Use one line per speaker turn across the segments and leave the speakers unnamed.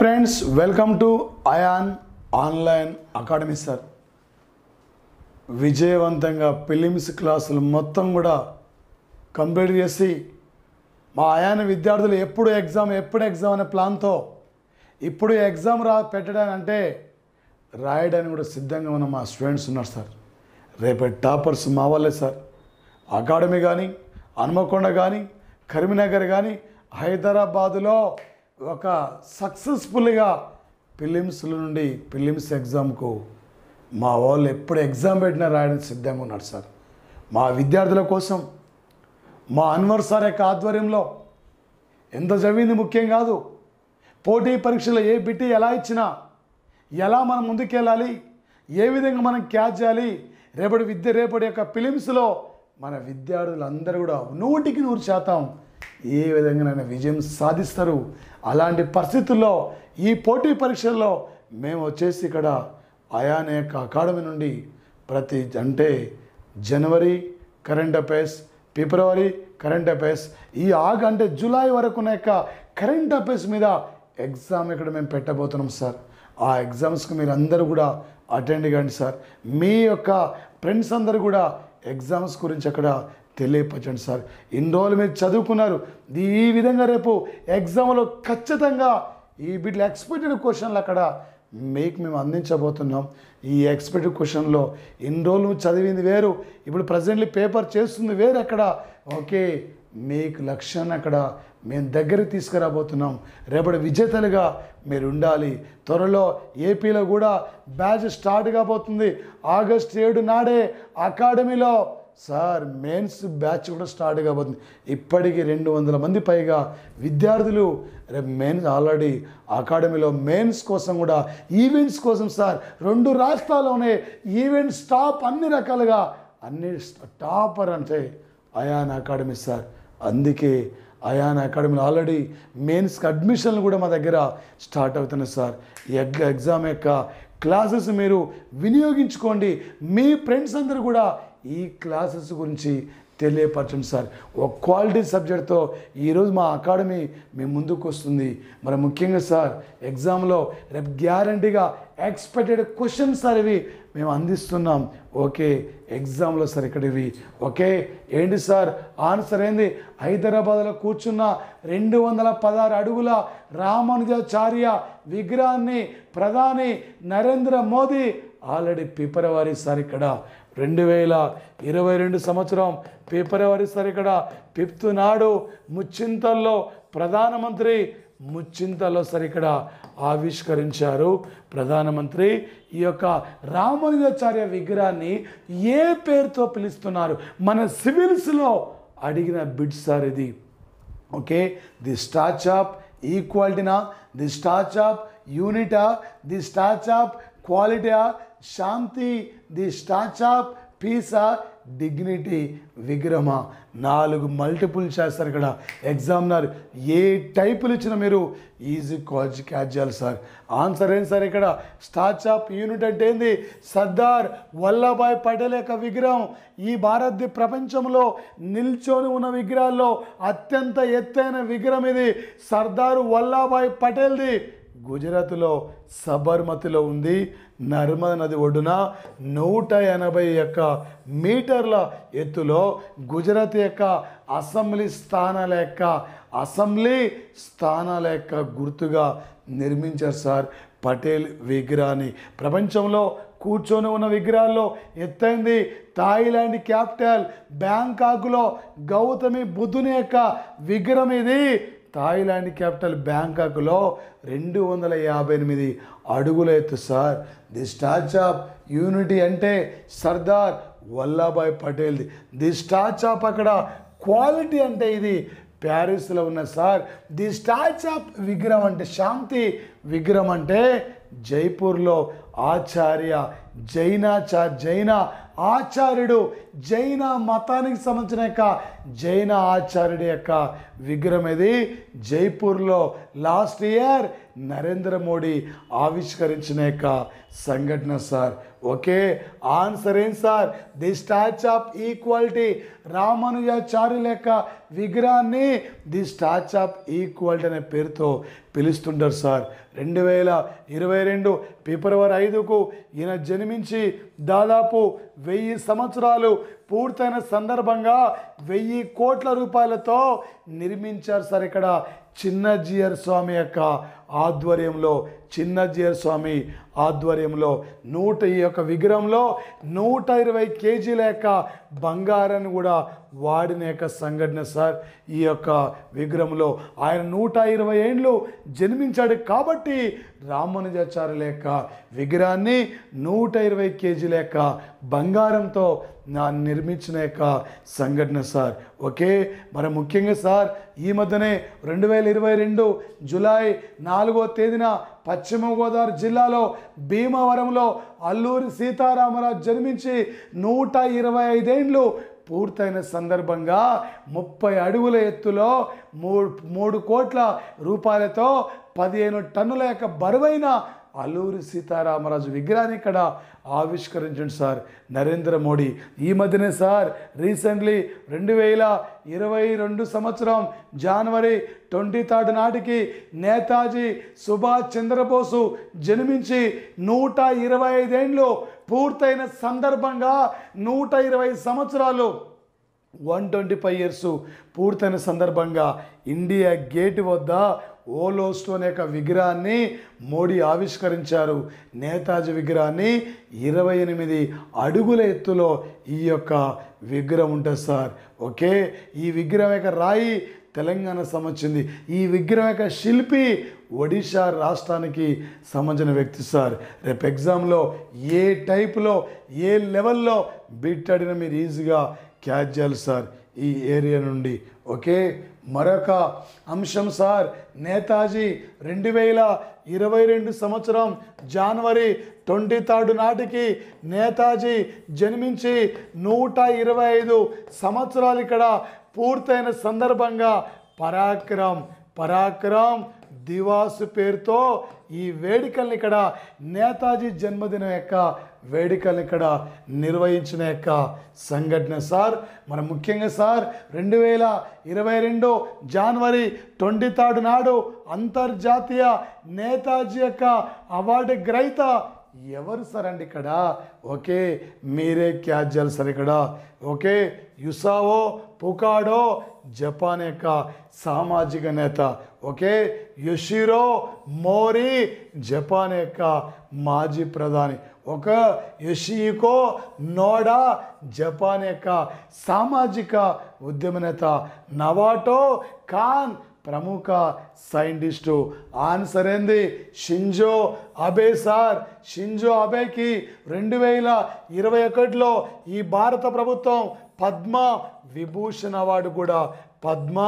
Friends welcome to Ayan online academy sir. విజయవంతంగా films క్లాసులు మొత్తం కూడా కంప్లీట్ చేసి మా అయాన్ విద్యార్థులు ఎప్పుడు ఎగ్జామ్ ఎప్పుడు ఎగ్జామ్ అనే ప్లాన్తో ఇప్పుడు ఎగ్జామ్ రా పెట్టడానికి అంటే రాయడానికి కూడా సిద్ధంగా ఉన్న మా స్టూడెంట్స్ ఉన్నారు సార్. రేపటి టాపర్స్ మా వాళ్ళే సార్. అకాడమీ కానీ హనుమకొండ కానీ కరీంనగర్ కానీ హైదరాబాదులో ఒక సక్సెస్ఫుల్గా ఫిలిమ్స్ల నుండి ఫిలిమ్స్ ఎగ్జామ్కు మా వాళ్ళు ఎప్పుడు ఎగ్జామ్ పెట్టినా రాయడానికి సిద్ధంగా ఉన్నారు సార్. మా విద్యార్థుల కోసం మా అన్వర్ సార్ యొక్క ఆధ్వర్యంలో ఎంత చదివింది ముఖ్యం కాదు పోటీ పరీక్షలు ఏ బిట్టి ఎలా ఇచ్చినా ఎలా మనం ముందుకెళ్ళాలి ఏ విధంగా మనం క్యాచ్ చేయాలి రేపటి విద్య రేపటి యొక్క ఫిలిమ్స్లో మన విద్యార్థులందరూ కూడా నూటికి నూరు శాతం ఏ విధంగానైనా విజయం సాధిస్తారు. అలాంటి పరిస్థితుల్లో ఈ పోటీ పరీక్షల్లో మేము వచ్చేసి ఇక్కడ అయాన్ యొక్క అకాడమీ నుండి ప్రతి అంటే జనవరి కరెంట్ అఫైర్స్ ఫిబ్రవరి కరెంట్ అఫైర్స్ ఈ ఆగ అంటే జూలై వరకు ఉన్న యొక్క కరెంట్ అఫైర్స్ మీద ఎగ్జామ్ ఇక్కడ మేము పెట్టబోతున్నాం సార్. ఆ ఎగ్జామ్స్కి మీరు అందరూ కూడా అటెండ్ కండి సార్. మీ యొక్క ఫ్రెండ్స్ అందరూ కూడా ఎగ్జామ్స్ గురించి అక్కడ తెలియపరచండి సార్. ఇన్ని రోజులు మీరు చదువుకున్నారు. ఈ విధంగా రేపు ఎగ్జామ్లో ఖచ్చితంగా ఈ వీటిలో ఎక్స్పెక్టెడ్ క్వశ్చన్లు అక్కడ మీకు మేము అందించబోతున్నాం. ఈ ఎక్స్పెక్టెడ్ క్వశ్చన్లో ఇన్ని రోజులు నువ్వు చదివింది వేరు. ఇప్పుడు ప్రజెంట్లీ పేపర్ చేస్తుంది వేరు అక్కడ. ఓకే మీకు లక్ష్యాన్ని అక్కడ మేము దగ్గరికి తీసుకురాబోతున్నాం. రేపటి విజేతలుగా మీరు ఉండాలి. త్వరలో ఏపీలో కూడా బ్యాచ్ స్టార్ట్ కాబోతుంది. ఆగస్ట్ ఏడు నాడే అకాడమీలో సార్ మెయిన్స్ బ్యాచ్ కూడా స్టార్ట్ కాబోతుంది. ఇప్పటికీ రెండు వందల మంది పైగా విద్యార్థులు రేపు మెయిన్స్ ఆల్రెడీ అకాడమీలో మెయిన్స్ కోసం కూడా ఈవెంట్స్ కోసం సార్ రెండు రాష్ట్రాల్లోనే ఈవెంట్స్ టాప్ అన్ని రకాలుగా అన్ని టాపర్ అంటే అయాన్ అకాడమీ సార్. అందుకే అయాన్ అకాడమీలో ఆల్రెడీ మెయిన్స్కి అడ్మిషన్లు కూడా మా దగ్గర స్టార్ట్ అవుతున్నాయి సార్. ఎగ్ ఎగ్జామ్ యొక్క క్లాసెస్ మీరు వినియోగించుకోండి. మీ ఫ్రెండ్స్ అందరూ కూడా ఈ క్లాసెస్ గురించి తెలియపరచండి సార్. ఒక క్వాలిటీ సబ్జెక్ట్తో ఈరోజు మా అకాడమీ మేము ముందుకు వస్తుంది. మరి ముఖ్యంగా సార్ ఎగ్జామ్లో రేపు గ్యారంటీగా ఎక్స్పెక్టెడ్ క్వశ్చన్స్ సార్ ఇవి మేము అందిస్తున్నాం. ఓకే ఎగ్జామ్లో సార్ ఇక్కడ ఇవి. ఓకే ఏంటి సార్? ఆన్సర్ ఏంది? హైదరాబాద్లో కూర్చున్న రెండు వందల పదహారు అడుగుల రామానుజాచార్య విగ్రహాన్ని ప్రధాని నరేంద్ర మోదీ ఆల్రెడీ ఫిబ్రవరి సార్ ఇక్కడ. రెండు వేల ఇరవై రెండు సంవత్సరం ఫిబ్రవరి సార్ ఇక్కడ? ఫిఫ్త్ నాడు ముచ్చింతల్లో ప్రధానమంత్రి ముచ్చింతలో సరిక్కడ ఆవిష్కరించారు. ప్రధానమంత్రి ఈ యొక్క రామానుజాచార్య విగ్రహాన్ని ఏ పేరుతో పిలుస్తున్నారు? మన సివిల్స్లో అడిగిన బిడ్ సార్ ఇది. ఓకే? ది స్టాచ్ ఆఫ్ ఈక్వాలిటీనా? ది స్టాచ్ ఆఫ్ యూనిటా? ది స్టాచ్ ఆఫ్ క్వాలిటీయా? శాంతి ది స్టాచ్ ఆఫ్ పీసా డిగ్నిటీ విగ్రహమా? నాలుగు మల్టిపుల్ చేస్తారు ఇక్కడ. ఎగ్జామినర్ ఏ టైపులు ఇచ్చినా మీరు? ఈజీ కాజ్ క్యాచ్ చేయాలి సార్. ఆన్సర్ ఏంటి సార్ ఇక్కడ? స్టాచ్ ఆఫ్ యూనిట్ అంటే ఏంది? సర్దార్ వల్లభాయ్ పటేల్ యొక్క విగ్రహం. ఈ భారత ప్రపంచంలో నిల్చొని ఉన్న విగ్రహాల్లో అత్యంత ఎత్తైన విగ్రహం ఇది. సర్దార్ వల్లభాయ్ పటేల్ది. గుజరాత్లో సబర్మతిలో ఉంది. నర్మద నది ఒడ్డున నూట ఎనభై యొక్క మీటర్ల ఎత్తులో గుజరాత్ యొక్క అసెంబ్లీ స్థానాల యొక్క అసెంబ్లీ స్థానాల యొక్క గుర్తుగా నిర్మించారు సార్ పటేల్ విగ్రహాన్ని. ప్రపంచంలో కూర్చొని ఉన్న విగ్రహాల్లో ఎత్తైంది థాయిలాండ్ క్యాపిటల్ బ్యాంకాక్లో గౌతమి బుద్ధుని యొక్క విగ్రహం ఇది. థాయిలాండ్ క్యాపిటల్ బ్యాంకాక్లో రెండు వందల యాభై ఎనిమిది అడుగుల ఎత్తు sir. The statue of unity అంటే సర్దార్ వల్లభాయ్ పటేల్ది. ది స్టాచ్ ఆఫ్ అక్కడ క్వాలిటీ అంటే ఇది ప్యారిస్లో ఉన్న సార్. ది స్టాచ్ ఆఫ్ విగ్రహం అంటే శాంతి విగ్రహం అంటే జైపూర్లో ఆచార్య జైనాచార్ జైన ఆచార్యుడు జైన మతానికి సంబంధించిన యొక్క జైన ఆచార్యుడి యొక్క విగ్రహం ఇది జైపూర్లో లాస్ట్ ఇయర్ నరేంద్ర మోడీ ఆవిష్కరించిన యొక్క సంఘటన సార్. ఓకే ఆన్సర్ ఏం sir? The statue of equality. రామానుజాచార్యుల యొక్క విగ్రహాన్ని ది స్టాచ్యూ ఆఫ్ ఈక్వాలిటీ అనే పేరుతో పిలుస్తుంటారు సార్. రెండు వేల ఇరవై రెండు ఫిబ్రవరి ఐదుకు ఈయన జన్మించి దాదాపు వెయ్యి సంవత్సరాలు పూర్తయిన సందర్భంగా వెయ్యి కోట్ల రూపాయలతో నిర్మించారు సార్ ఇక్కడ చిన్నజీయర్ స్వామి యొక్క ఆధ్వర్యంలో. చిన్నజీయర్ స్వామి ఆధ్వర్యంలో నూట ఈ యొక్క విగ్రహంలో నూట ఇరవై కేజీల యొక్క బంగారాన్ని కూడా వాడిన యొక్క సంఘటన సార్. ఈ యొక్క విగ్రహంలో ఆయన నూట ఇరవై ఏండ్లు జన్మించాడు కాబట్టి రామానుజాచార్యుల యొక్క విగ్రహాన్ని నూట ఇరవై కేజీల యొక్క బంగారంతో నా నిర్మించిన యొక్క సంఘటన సార్. ఓకే మరి ముఖ్యంగా సార్ ఈ మధ్యనే రెండు వేల ఇరవై రెండు జూలై నాలుగో తేదీన పశ్చిమ గోదావరి జిల్లాలో భీమవరంలో అల్లూరి సీతారామరాజు జన్మించి నూట ఇరవై ఐదేండ్లు పూర్తయిన సందర్భంగా ముప్పై అడుగుల ఎత్తులో మూడు మూడు కోట్ల రూపాయలతో పదిహేను టన్నుల యొక్క బరువైన అల్లూరి సీతారామరాజు విగ్రహాన్ని ఇక్కడ ఆవిష్కరించండి సార్. నరేంద్ర మోడీ. ఈ మధ్యనే సార్ రీసెంట్లీ రెండు వేల ఇరవై రెండు సంవత్సరం జనవరి ట్వంటీ థర్డ్ నాటికి నేతాజీ సుభాష్ చంద్రబోసు జన్మించి నూట ఇరవై ఐదేండ్లు పూర్తయిన సందర్భంగా నూట ఇరవై సంవత్సరాలు వన్ ట్వంటీ ఫైవ్ ఇయర్స్ పూర్తయిన సందర్భంగా ఇండియా గేట్ వద్ద ఓలో అనే యొక్క విగ్రహాన్ని మోడీ ఆవిష్కరించారు. నేతాజీ విగ్రహాన్ని ఇరవై ఎనిమిది అడుగుల ఎత్తులో ఈ యొక్క విగ్రహం ఉంటుంది సార్. ఓకే? ఈ విగ్రహం యొక్క రాయి తెలంగాణ సంబంధించింది. ఈ విగ్రహం యొక్క శిల్పి ఒడిశా రాష్ట్రానికి సంబంధించిన వ్యక్తి సార్. రేపు ఎగ్జామ్లో ఏ టైప్లో ఏ లెవెల్లో బిట్ అడిగినా మీరు ఈజీగా క్యాచ్ చేయాలి సార్ ఈ ఏరియా నుండి. ఓకే? మరొక అంశం సార్ నేతాజీ రెండు వేల ఇరవై రెండు సంవత్సరం జనవరి ట్వంటీ థర్డ్ నాటికి నేతాజీ జన్మించి నూట ఇరవై ఐదు సంవత్సరాలు ఇక్కడ పూర్తయిన సందర్భంగా పరాక్రమ్ పరాక్రమ్ దివాస్ పేరుతో ఈ వేడుకల్ని ఇక్కడ నేతాజీ జన్మదినం యొక్క వేడుకల్ని ఇక్కడ నిర్వహించిన యొక్క సంఘటన సార్. మన ముఖ్యంగా సార్ రెండు వేల ఇరవై రెండు జనవరి ట్వంటీ థర్డ్ నాడు అంతర్జాతీయ నేతాజీ యొక్క అవార్డు గ్రహీత ఎవరు సార్ అండి ఇక్కడ? ఓకే మీరే క్యాజువల్ సార్ ఇక్కడ. ఓకే యుసావో పుకాడో జపాన్ యొక్క సామాజిక నేత ఓకే? యుషిరో మోరీ జపాన్ యొక్క మాజీ ప్రధాని. ఒక యోషికో నోడా జపాన్ యొక్క సామాజిక ఉద్యమ నేత. నవాటో ఖాన్ ప్రముఖ సైంటిస్టు. ఆన్సర్ ఏంది? Shinzo Abe sir. షింజో అబేకి రెండు వేల ఇరవై ఒకటిలో ఈ భారత ప్రభుత్వం పద్మ విభూషణ్ అవార్డు కూడా పద్మ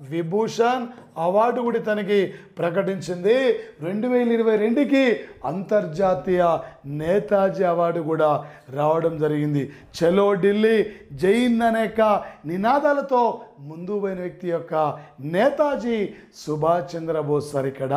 విభూషణ్ అవార్డు కూడా తనకి ప్రకటించింది. రెండు వేల ఇరవై రెండుకి అంతర్జాతీయ నేతాజీ అవార్డు కూడా రావడం జరిగింది. చలో ఢిల్లీ జైన్ అనేక నినాదాలతో ముందు పోయిన వ్యక్తి యొక్క నేతాజీ సుభాష్ చంద్రబోస్ సార్ ఇక్కడ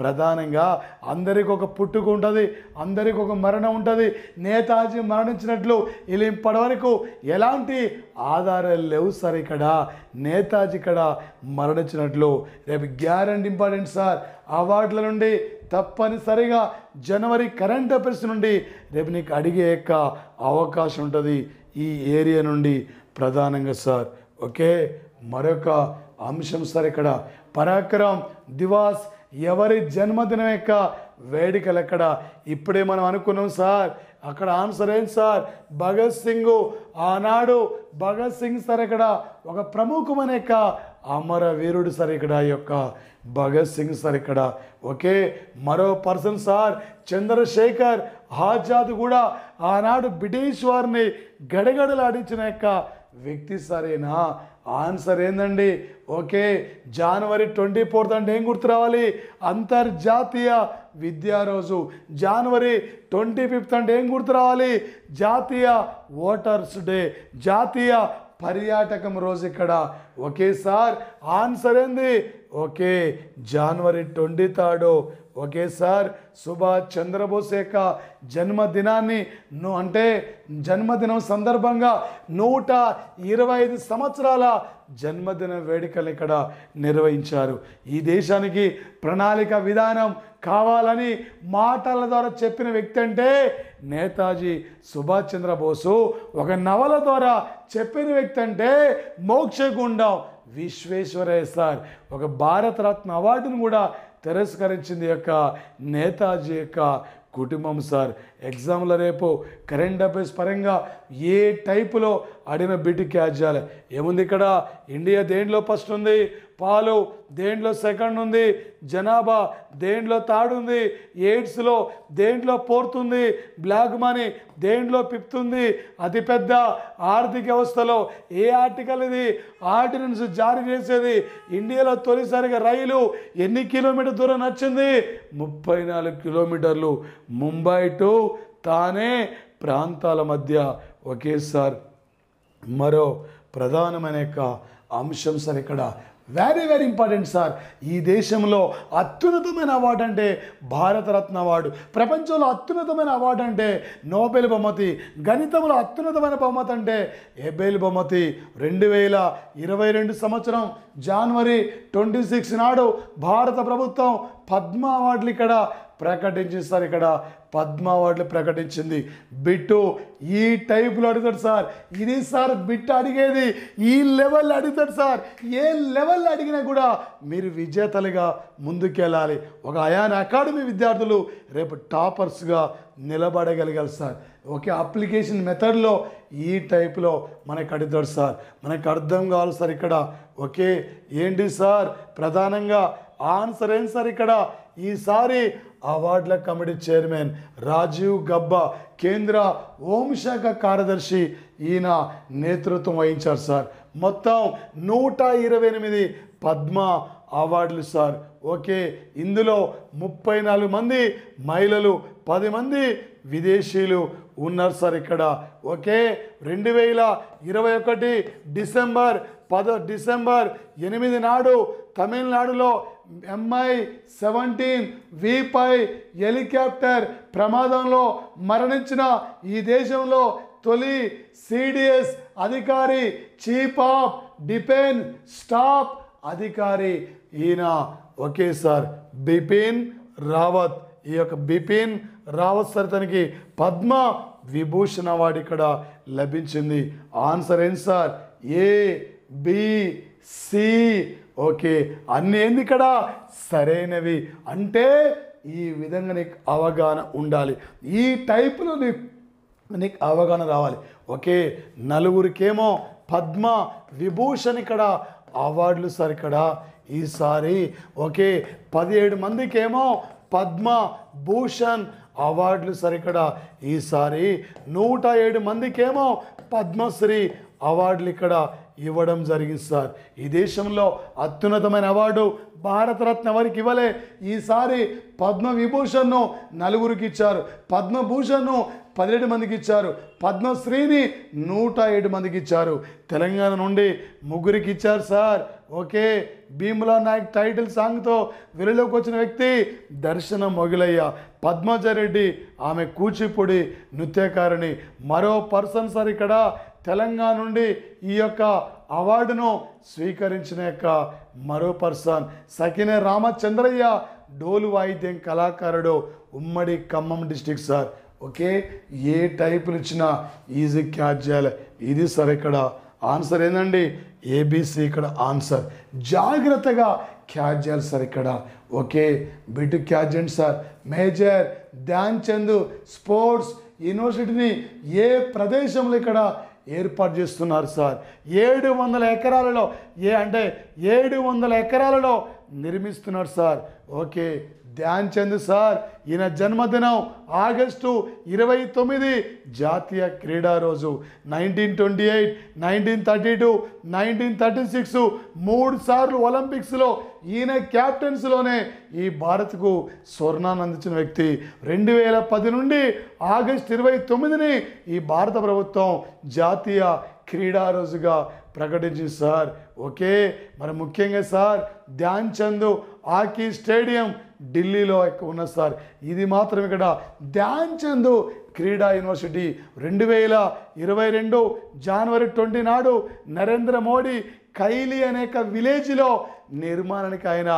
ప్రధానంగా అందరికి ఒక పుట్టుక ఉంటుంది అందరికి ఒక మరణం ఉంటుంది. నేతాజీ మరణించినట్లు ఇలా ఇప్పటివరకు ఎలాంటి ఆధారాలు లేవు సార్ ఇక్కడ. నేతాజీ ఇక్కడ మరణించినట్లు. రేపు గ్యారంటీ ఇంపార్టెంట్ సార్. అవార్డుల నుండి తప్పనిసరిగా జనవరి కరెంట్ అఫైర్స్ నుండి రేపు నీకు అడిగే యొక్క అవకాశం ఉంటుంది ఈ ఏరియా నుండి ప్రధానంగా సార్. ఓకే? మరొక అంశం సార్ ఇక్కడ. పరాక్రమ్ దివాస్ ఎవరి జన్మదినం యొక్క వేడుకలు ఎక్కడ ఇప్పుడే మనం అనుకున్నాం సార్. అక్కడ ఆన్సర్ ఏంటి సార్? భగత్ సింగ్. ఆనాడు భగత్ సింగ్ సార్ ఇక్కడ ఒక ప్రముఖమైన యొక్క అమర వీరుడు సార్ ఇక్కడ ఈ యొక్క భగత్ సింగ్ సార్ ఇక్కడ. ఓకే? మరో పర్సన్ సార్ చంద్రశేఖర్ ఆజాద్ కూడా ఆనాడు బ్రిటిష్ వారిని గడగడలాడించిన యొక్క వ్యక్తి సరేనా? ఆన్సర్ ఏందండి? ఓకే జనవరి ట్వంటీ ఫోర్త్ అంటే ఏం గుర్తు రావాలి? అంతర్జాతీయ విద్యా రోజు. జనవరి ట్వంటీ ఫిఫ్త్ అంటే ఏం గుర్తు రావాలి? జాతీయ ఓటర్స్ డే జాతీయ పర్యాటకం రోజు ఇక్కడ. ఓకే సార్ ఆన్సర్ ఏంది? Okay January twenty third. Okay sir Subhash Chandrabose యొక్క జన్మదినాన్ని ను అంటే జన్మదినం సందర్భంగా నూట ఇరవై ఐదు సంవత్సరాల జన్మదిన వేడుకలు ఇక్కడ నిర్వహించారు. ఈ దేశానికి ప్రణాళిక విధానం కావాలని మాటల ద్వారా చెప్పిన వ్యక్తి అంటే నేతాజీ సుభాష్ చంద్రబోసు. ఒక నవల ద్వారా చెప్పిన వ్యక్తి అంటే మోక్షగుండం విశ్వేశ్వరయ్య సార్. ఒక భారతరత్న అవార్డును కూడా తిరస్కరించింది యొక్క నేతాజీ యొక్క కుటుంబం సార్. ఎగ్జామ్లో రేపు కరెంట్ అఫైర్స్ పరంగా ఏ టైపులో అడిగిన బిట్ క్యాచ్ చేయాలి? ఏముంది ఇక్కడ? ఇండియా దేంట్లో ఫస్ట్ ఉంది? పాలు దేంట్లో సెకండ్ ఉంది? జనాభా దేంట్లో థర్డ్ ఉంది? ఎయిడ్స్లో దేంట్లో ఫోర్త్ ఉంది? బ్లాక్ మనీ దేంట్లో ఫిఫ్త్ ఉంది? అతిపెద్ద ఆర్థిక వ్యవస్థలో ఏ ఆర్టికల్ ఇది? ఆర్డినెన్స్ జారీ చేసేది ఇండియాలో తొలిసారిగా రైలు ఎన్ని కిలోమీటర్ దూరం నచ్చింది ముప్పై నాలుగు కిలోమీటర్లు. ముంబై టు తానే ప్రాంతాల మధ్య ఒకేసారి మరో ప్రధానమైన యొక్క అంశం సార్ ఇక్కడ. Very very important sir. ఈ దేశంలో అత్యున్నతమైన అవార్డు అంటే భారతరత్న అవార్డు. ప్రపంచంలో అత్యున్నతమైన అవార్డు అంటే నోబెల్ బహుమతి గణితంలో అత్యున్నతమైన బహుమతి అంటే ఎబెల్ బహుమతి. రెండు వేల ఇరవై రెండు సంవత్సరం జనవరి ట్వంటీ సిక్స్ నాడు భారత ప్రభుత్వం పద్మ అవార్డులు ఇక్కడ ప్రకటించింది సార్ ఇక్కడ. పద్మ అవార్డులు ప్రకటించింది. బిట్టు ఈ టైపులో అడుగుతాడు సార్. ఇది సార్ బిట్ అడిగేది. ఈ లెవెల్ అడుగుతాడు సార్. ఏ లెవెల్ అడిగినా కూడా మీరు విజేతలుగా ముందుకెళ్ళాలి. ఒక అయాన్ అకాడమీ విద్యార్థులు రేపు టాపర్స్గా నిలబడగలగాలి సార్. ఓకే అప్లికేషన్ మెథడ్లో ఈ టైప్లో మనకు అడుగుతాడు సార్. మనకు అర్థం కావాలి సార్ ఇక్కడ. ఓకే ఏంటి సార్? ప్రధానంగా ఆన్సర్ ఏంటి సార్ ఇక్కడ? ఈసారి అవార్డుల కమిటీ చైర్మన్ రాజీవ్ గబ్బా కేంద్ర హోంశాఖ కార్యదర్శి ఈయన నేతృత్వం వహించారు సార్. మొత్తం నూట ఇరవై ఎనిమిది పద్మ అవార్డులు సార్. ఓకే ఇందులో ముప్పై నాలుగు మంది మహిళలు పది మంది విదేశీయులు ఉన్నారు సార్ ఇక్కడ. ఓకే రెండు వేల ఇరవై ఒకటి డిసెంబర్ పద డిసెంబర్ ఎనిమిది నాడు తమిళనాడులో ఎంఐ సెవెంటీన్ విపై హెలికాప్టర్ ప్రమాదంలో మరణించిన ఈ దేశంలో తొలి సిడిఎస్ అధికారి చీఫ్ ఆఫ్ డిఫెన్స్ స్టాఫ్ అధికారి ఈయన ఒకే సార్. బిపిన్ రావత్. ఈ యొక్క బిపిన్ రావత్ సార్ తనకి పద్మ విభూషణ అవార్డు ఇక్కడ లభించింది. ఆన్సర్ ఏంటి sir? A B C okay అన్ని ఏంది ఇక్కడ? సరైనవి. అంటే ఈ విధంగా నీకు అవగాహన ఉండాలి. ఈ టైపులో నీకు నీకు అవగాహన రావాలి. ఓకే నలుగురికేమో పద్మ విభూషణ్ ఇక్కడ అవార్డులు సార్ ఇక్కడ ఈసారి. ఓకే పదిహేడు మందికేమో పద్మ భూషణ్ అవార్డులు సార్ ఇక్కడ ఈసారి. నూట ఏడు మందికేమో పద్మశ్రీ అవార్డులు ఇక్కడ ఇవ్వడం జరిగింది సార్. ఈ దేశంలో అత్యున్నతమైన అవార్డు భారతరత్న ఎవరికి ఇవ్వలే? ఈసారి పద్మవిభూషణ్ను నలుగురికి ఇచ్చారు. పద్మభూషణ్ను పదిహేడు మందికి ఇచ్చారు. పద్మశ్రీని నూట ఏడు మందికి ఇచ్చారు. తెలంగాణ నుండి ముగ్గురికి ఇచ్చారు sir. Okay Bheemla Nayak title సాంగ్తో వెలులోకి వచ్చిన వ్యక్తి దర్శన మొగిలయ్య. పద్మజరెడ్డి ఆమె కూచిపూడి నృత్యకారిణి. మరో పర్సన్ సార్ ఇక్కడ తెలంగాణ నుండి ఈ యొక్క అవార్డును స్వీకరించిన యొక్క మరో పర్సన్ సకినే రామచంద్రయ్య డోలు వాయిద్యం కళాకారుడు ఉమ్మడి ఖమ్మం డిస్టిక్ సార్. ఓకే? ఏ టైపులు ఇచ్చినా ఈజీ క్యాచ్ చేయాలి. ఇది సార్ ఇక్కడ ఆన్సర్ ఏందండి? ఏబిసి ఇక్కడ ఆన్సర్. జాగ్రత్తగా క్యాచ్ చేయాలి సార్ ఇక్కడ. ఓకే? బిట్ క్యాచ్ చేయండి sir. Major Dhyan Chand sports యూనివర్సిటీని ఏ ప్రదేశంలో ఇక్కడ ఏర్పాటు చేస్తున్నారు సార్. ఏడు వందల ఎకరాలలో ఏ అంటే ఏడు వందల ఎకరాలలో నిర్మిస్తున్నారు sir. Okay. Dhyan Chand sir ఈయన జన్మదినం ఆగస్టు ఇరవై తొమ్మిది జాతీయ క్రీడా రోజు. Nineteen twenty eight nineteen thirty two nineteen thirty six మూడు సార్లు ఒలింపిక్స్లో ఈయన క్యాప్టెన్స్లోనే ఈ భారత్కు స్వర్ణాన్ని అందించిన వ్యక్తి. రెండు వేల పది నుండి ఆగస్ట్ ఇరవై తొమ్మిదిని ఈ భారత ప్రభుత్వం జాతీయ క్రీడా రోజుగా ప్రకటించింది సార్. ఓకే మరి ముఖ్యంగా sir Dhyan Chand hockey stadium ఢిల్లీలో ఉన్న సార్. ఇది మాత్రం ఇక్కడ ధ్యాన్ చంద్ క్రీడా యూనివర్సిటీ. రెండు వేల ఇరవై రెండు జనవరి ట్వంటీ నాడు నరేంద్ర మోడీ కైలి అనేక విలేజ్లో నిర్మాణానికి ఆయన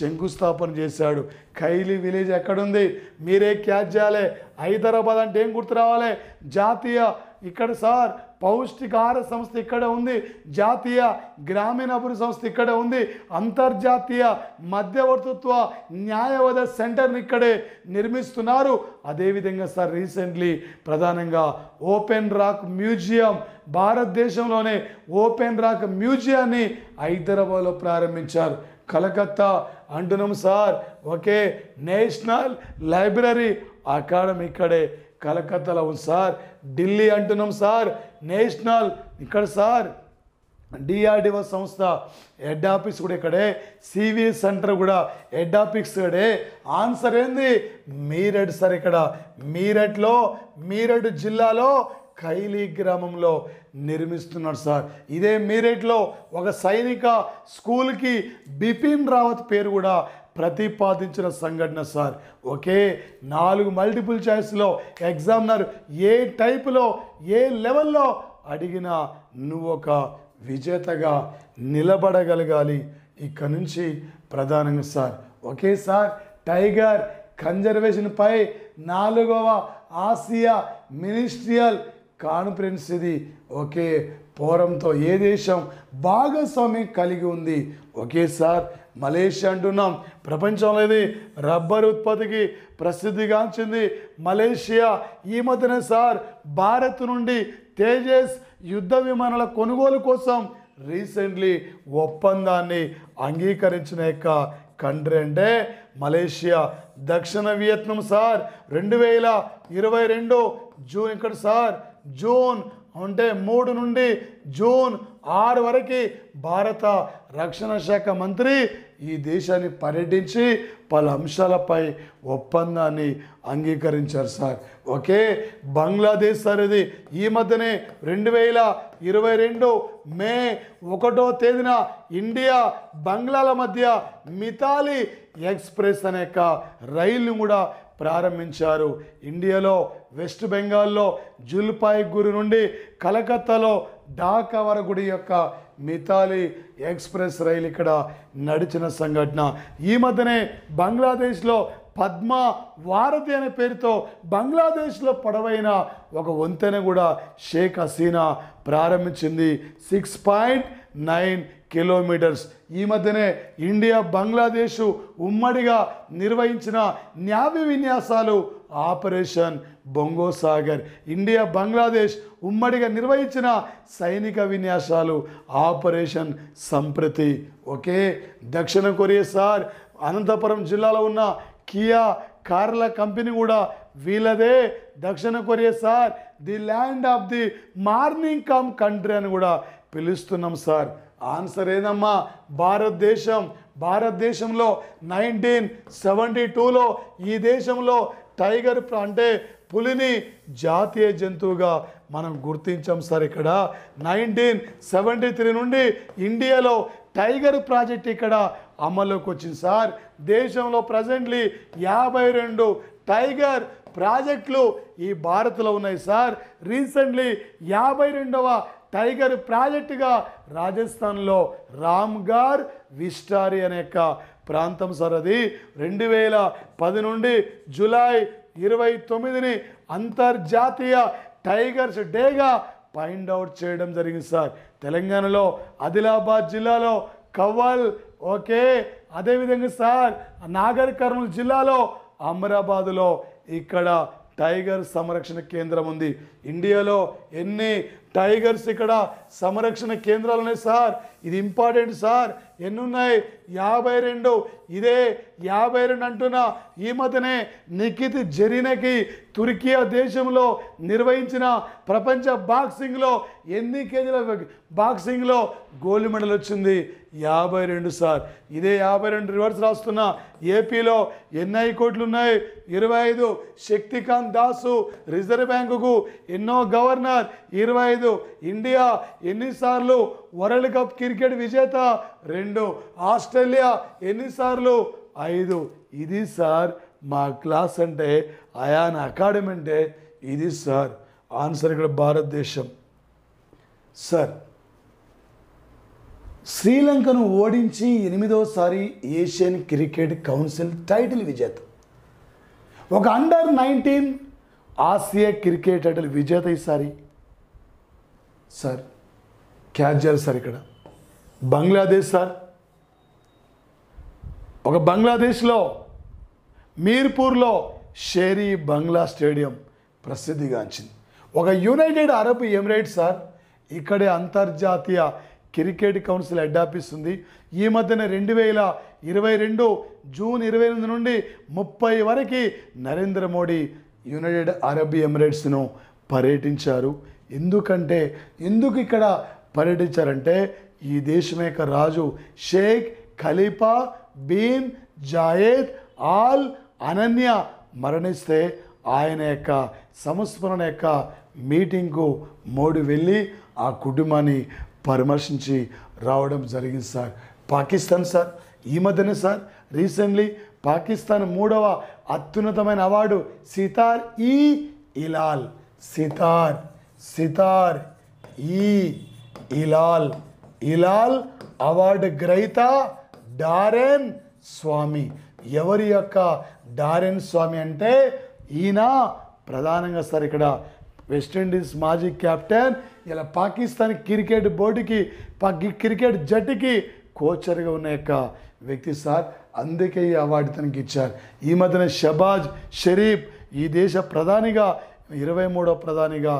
శంకుస్థాపన చేశాడు. కైలి విలేజ్ ఎక్కడుంది? మీరే క్యాచ్ చేయాలి. హైదరాబాద్ అంటే ఏం గుర్తు రావాలి? జాతీయ ఇక్కడ సార్ పౌష్టికాహార సంస్థ ఇక్కడ ఉంది జాతీయ గ్రామీణ అభివృద్ధి సంస్థ ఇక్కడ ఉంది అంతర్జాతీయ మధ్యవర్తిత్వ న్యాయవాద సెంటర్ని ఇక్కడే నిర్మిస్తున్నారు. అదేవిధంగా సార్ రీసెంట్లీ ప్రధానంగా ఓపెన్ రాక్ మ్యూజియం భారతదేశంలోనే ఓపెన్ రాక్ మ్యూజియాన్ని హైదరాబాద్లో ప్రారంభించారు. కలకత్తా అంటున్నాం సార్ ఒకే నేషనల్ లైబ్రరీ అకాడమీ ఇక్కడే కలకత్తాలో ఉంది సార్. ఢిల్లీ అంటున్నాం సార్. నేషనల్. ఇక్కడ సార్. డిఆర్డిఓ సంస్థ హెడ్ ఆఫీస్ కూడా ఇక్కడే. సివి సెంటర్ కూడా హెడ్ ఆఫీస్ ఇక్కడే. ఆన్సర్ ఏంది? మీరట్ సార్ ఇక్కడ. మీరట్లో మీరట్ జిల్లాలో ఖైలీ గ్రామంలో నిర్మిస్తున్నాడు సార్. ఇదే మీరేట్లో ఒక సైనిక స్కూల్కి బిపిన్ రావత్ పేరు కూడా ప్రతిపాదించిన సంఘటన సార్. ఓకే? నాలుగు మల్టిపుల్ చాయిస్లో ఎగ్జామినర్ ఏ టైపులో ఏ లెవెల్లో అడిగినా నువ్వు ఒక విజేతగా నిలబడగలగాలి. ఇక్కడ నుంచి ప్రధానంగా సార్. Okay sir? టైగర్ కన్జర్వేషన్పై నాలుగవ ఆసియా మినిస్ట్రియల్ కాన్ఫరెన్స్ ఇది. ఒకే పోరంతో ఏ దేశం భాగస్వామ్యం కలిగి ఉంది? Okay sir? మలేషియా అంటున్నాం. ప్రపంచంలో ఇది రబ్బర్ ఉత్పత్తికి ప్రసిద్ధిగాంచింది మలేషియా. ఈ మధ్యన సార్ భారత్ నుండి తేజస్ యుద్ధ విమానాల కొనుగోలు కోసం రీసెంట్లీ ఒప్పందాన్ని అంగీకరించిన యొక్క కంట్రీ అంటే మలేషియా. దక్షిణ వియత్నం సార్ రెండు వేల ఇరవై రెండు జూన్ ఇక్కడ సార్ జూన్ అంటే మూడు నుండి జూన్ ఆరు వరకు భారత రక్షణ శాఖ మంత్రి ఈ దేశాన్ని పర్యటించి పలు అంశాలపై ఒప్పందాన్ని అంగీకరించారు సార్. ఓకే? బంగ్లాదేశ్ సార్ ఇది. ఈ మధ్యనే రెండు వేల ఇరవై రెండు మే ఒకటో తేదీన ఇండియా బంగ్లాల మధ్య మితాలి ఎక్స్ప్రెస్ అనే యొక్క రైలును కూడా ప్రారంభించారు. ఇండియాలో వెస్ట్ బెంగాల్లో జుల్పాయిగురి నుండి కలకత్తాలో ఢాకా వరగుడి యొక్క మితాలి ఎక్స్ప్రెస్ రైలు ఇక్కడ నడిచిన సంఘటన. ఈ మధ్యనే బంగ్లాదేశ్లో పద్మ వారధి అనే పేరుతో బంగ్లాదేశ్లో పొడవైన ఒక వంతెన కూడా షేక్ హసీనా ప్రారంభించింది. Six point nine kilometres. ఈ మధ్యనే ఇండియా బంగ్లాదేశ్ ఉమ్మడిగా నిర్వహించిన న్యావి విన్యాసాలు ఆపరేషన్ బొంగో సాగర్ ఇండియా బంగ్లాదేశ్ ఉమ్మడిగా నిర్వహించిన సైనిక విన్యాసాలు ఆపరేషన్ సంప్రతి. ఓకే? దక్షిణ కొరియా సార్ అనంతపురం జిల్లాలో ఉన్న కియా కార్ల కంపెనీ కూడా వీళ్ళదే. దక్షిణ Korea sir the land of the morning calm country అని కూడా పిలుస్తున్నాం సార్. ఆన్సర్ ఏదమ్మా? భారతదేశం. భారతదేశంలో నైన్టీన్ సెవెంటీ టూలో ఈ దేశంలో టైగర్ అంటే పులిని జాతీయ జంతువుగా మనం గుర్తించాం సార్ ఇక్కడ. నైన్టీన్ సెవెంటీ త్రీ నుండి ఇండియాలో టైగర్ ప్రాజెక్ట్ ఇక్కడ అమల్లోకి వచ్చింది సార్. దేశంలో ప్రజెంట్లీ యాభై రెండు టైగర్ ప్రాజెక్టులు ఈ భారత్లో ఉన్నాయి సార్. రీసెంట్లీ యాభై రెండవ టైగర్ ప్రాజెక్టుగా రాజస్థాన్లో రామ్గార్ విస్టారి అనే యొక్క ప్రాంతం సార్ అది. రెండు వేల పది నుండి జూలై ఇరవై తొమ్మిదిని అంతర్జాతీయ టైగర్స్ డేగా ఫైండ్ అవుట్ చేయడం జరిగింది సార్. తెలంగాణలో ఆదిలాబాద్ జిల్లాలో కవ్వల్ ఓకే. అదేవిధంగా సార్ నాగర్ కర్నూలు జిల్లాలో అమరాబాదులో ఇక్కడ టైగర్ సంరక్షణ కేంద్రం ఉంది. ఇండియాలో ఎన్ని టైగర్స్ ఇక్కడ సంరక్షణ కేంద్రాలు ఉన్నాయి సార్? ఇది ఇంపార్టెంట్ సార్. ఎన్ని ఉన్నాయి యాభై రెండు. ఇదే యాభై రెండు అంటున్న ఈ మధ్యనే నిఖిత్ జరీనకి తుర్కియా దేశంలో నిర్వహించిన ప్రపంచ బాక్సింగ్లో ఎన్ని కేజీల బాక్సింగ్లో గోల్డ్ మెడల్ వచ్చింది? యాభై రెండు సార్. ఇదే యాభై రెండు రివర్స్ రాస్తున్న ఏపీలో ఎన్ని కోట్లు ఉన్నాయి ఇరవై ఐదు శక్తికాంత్ దాసు రిజర్వ్ బ్యాంకుకు ఎన్నో గవర్నర్ ఇరవై ఐదు ఇండియా ఎన్నిసార్లు వరల్డ్ కప్ క్రికెట్ విజేత రెండు ఆస్ట్రేలియా ఎన్నిసార్లు ఐదు ఇది సార్ మా క్లాస్ అంటే అయాన్ అకాడమీ అంటే ఇది సార్ ఆన్సర్ ఇక్కడ భారతదేశం. సార్ శ్రీలంకను ఓడించి ఎనిమిదోసారి ఏషియన్ క్రికెట్ కౌన్సిల్ టైటిల్ విజేత. ఒక under nineteen Asia cricket title విజేత ఈసారి. సార్ క్యాచ్ చేయాలి సార్ ఇక్కడ. బంగ్లాదేశ్ సార్ ఒక బంగ్లాదేశ్లో మీర్పూర్లో షేరీ బంగ్లా స్టేడియం ప్రసిద్ధిగాంచింది ఒక యునైటెడ్ అరబ్ ఎమిరేట్స్ సార్ ఇక్కడే అంతర్జాతీయ క్రికెట్ కౌన్సిల్ హెడ్ ఆఫీస్ ఉంది. ఈ మధ్యన రెండు వేల ఇరవై రెండు జూన్ ఇరవై ఎనిమిది నుండి ముప్పై వరకు నరేంద్ర మోడీ యునైటెడ్ అరబ్ ఎమిరేట్స్ను పర్యటించారు. ఎందుకంటే ఎందుకు ఇక్కడ పర్యటించారంటే ఈ దేశం యొక్క రాజు Sheikh Khalifa bin Zayed Al Ananya మరణిస్తే ఆయన యొక్క సంస్మరణ యొక్క మీటింగ్కు మోడీ వెళ్ళి ఆ కుటుంబాన్ని పరామర్శించి రావడం జరిగింది సార్. పాకిస్తాన్ సార్ ఈ మధ్యనే సార్ రీసెంట్లీ పాకిస్తాన్ మూడవ అత్యున్నతమైన అవార్డు సితార్ ఈ ఇలాల్ సితార్ సితార్ ఈ ఇలాల్ ఇలాల్ అవార్డు గ్రహీత డారెన్ స్వామి. ఎవరి యొక్క డారెన్ స్వామి అంటే ఈయన ప్రధానంగా సార్ ఇక్కడ వెస్టిండీస్ మాజీ కెప్టెన్ ఇలా పాకిస్తాన్ క్రికెట్ బోర్డుకి క్రికెట్ జట్టుకి కోచర్గా ఉన్న యొక్క వ్యక్తి సార్. అందుకే ఈ అవార్డు తనకి ఇచ్చారు. ఈ మధ్యన షబాజ్ షరీఫ్ ఈ దేశ ప్రధానిగా ఇరవై మూడో ప్రధానిగా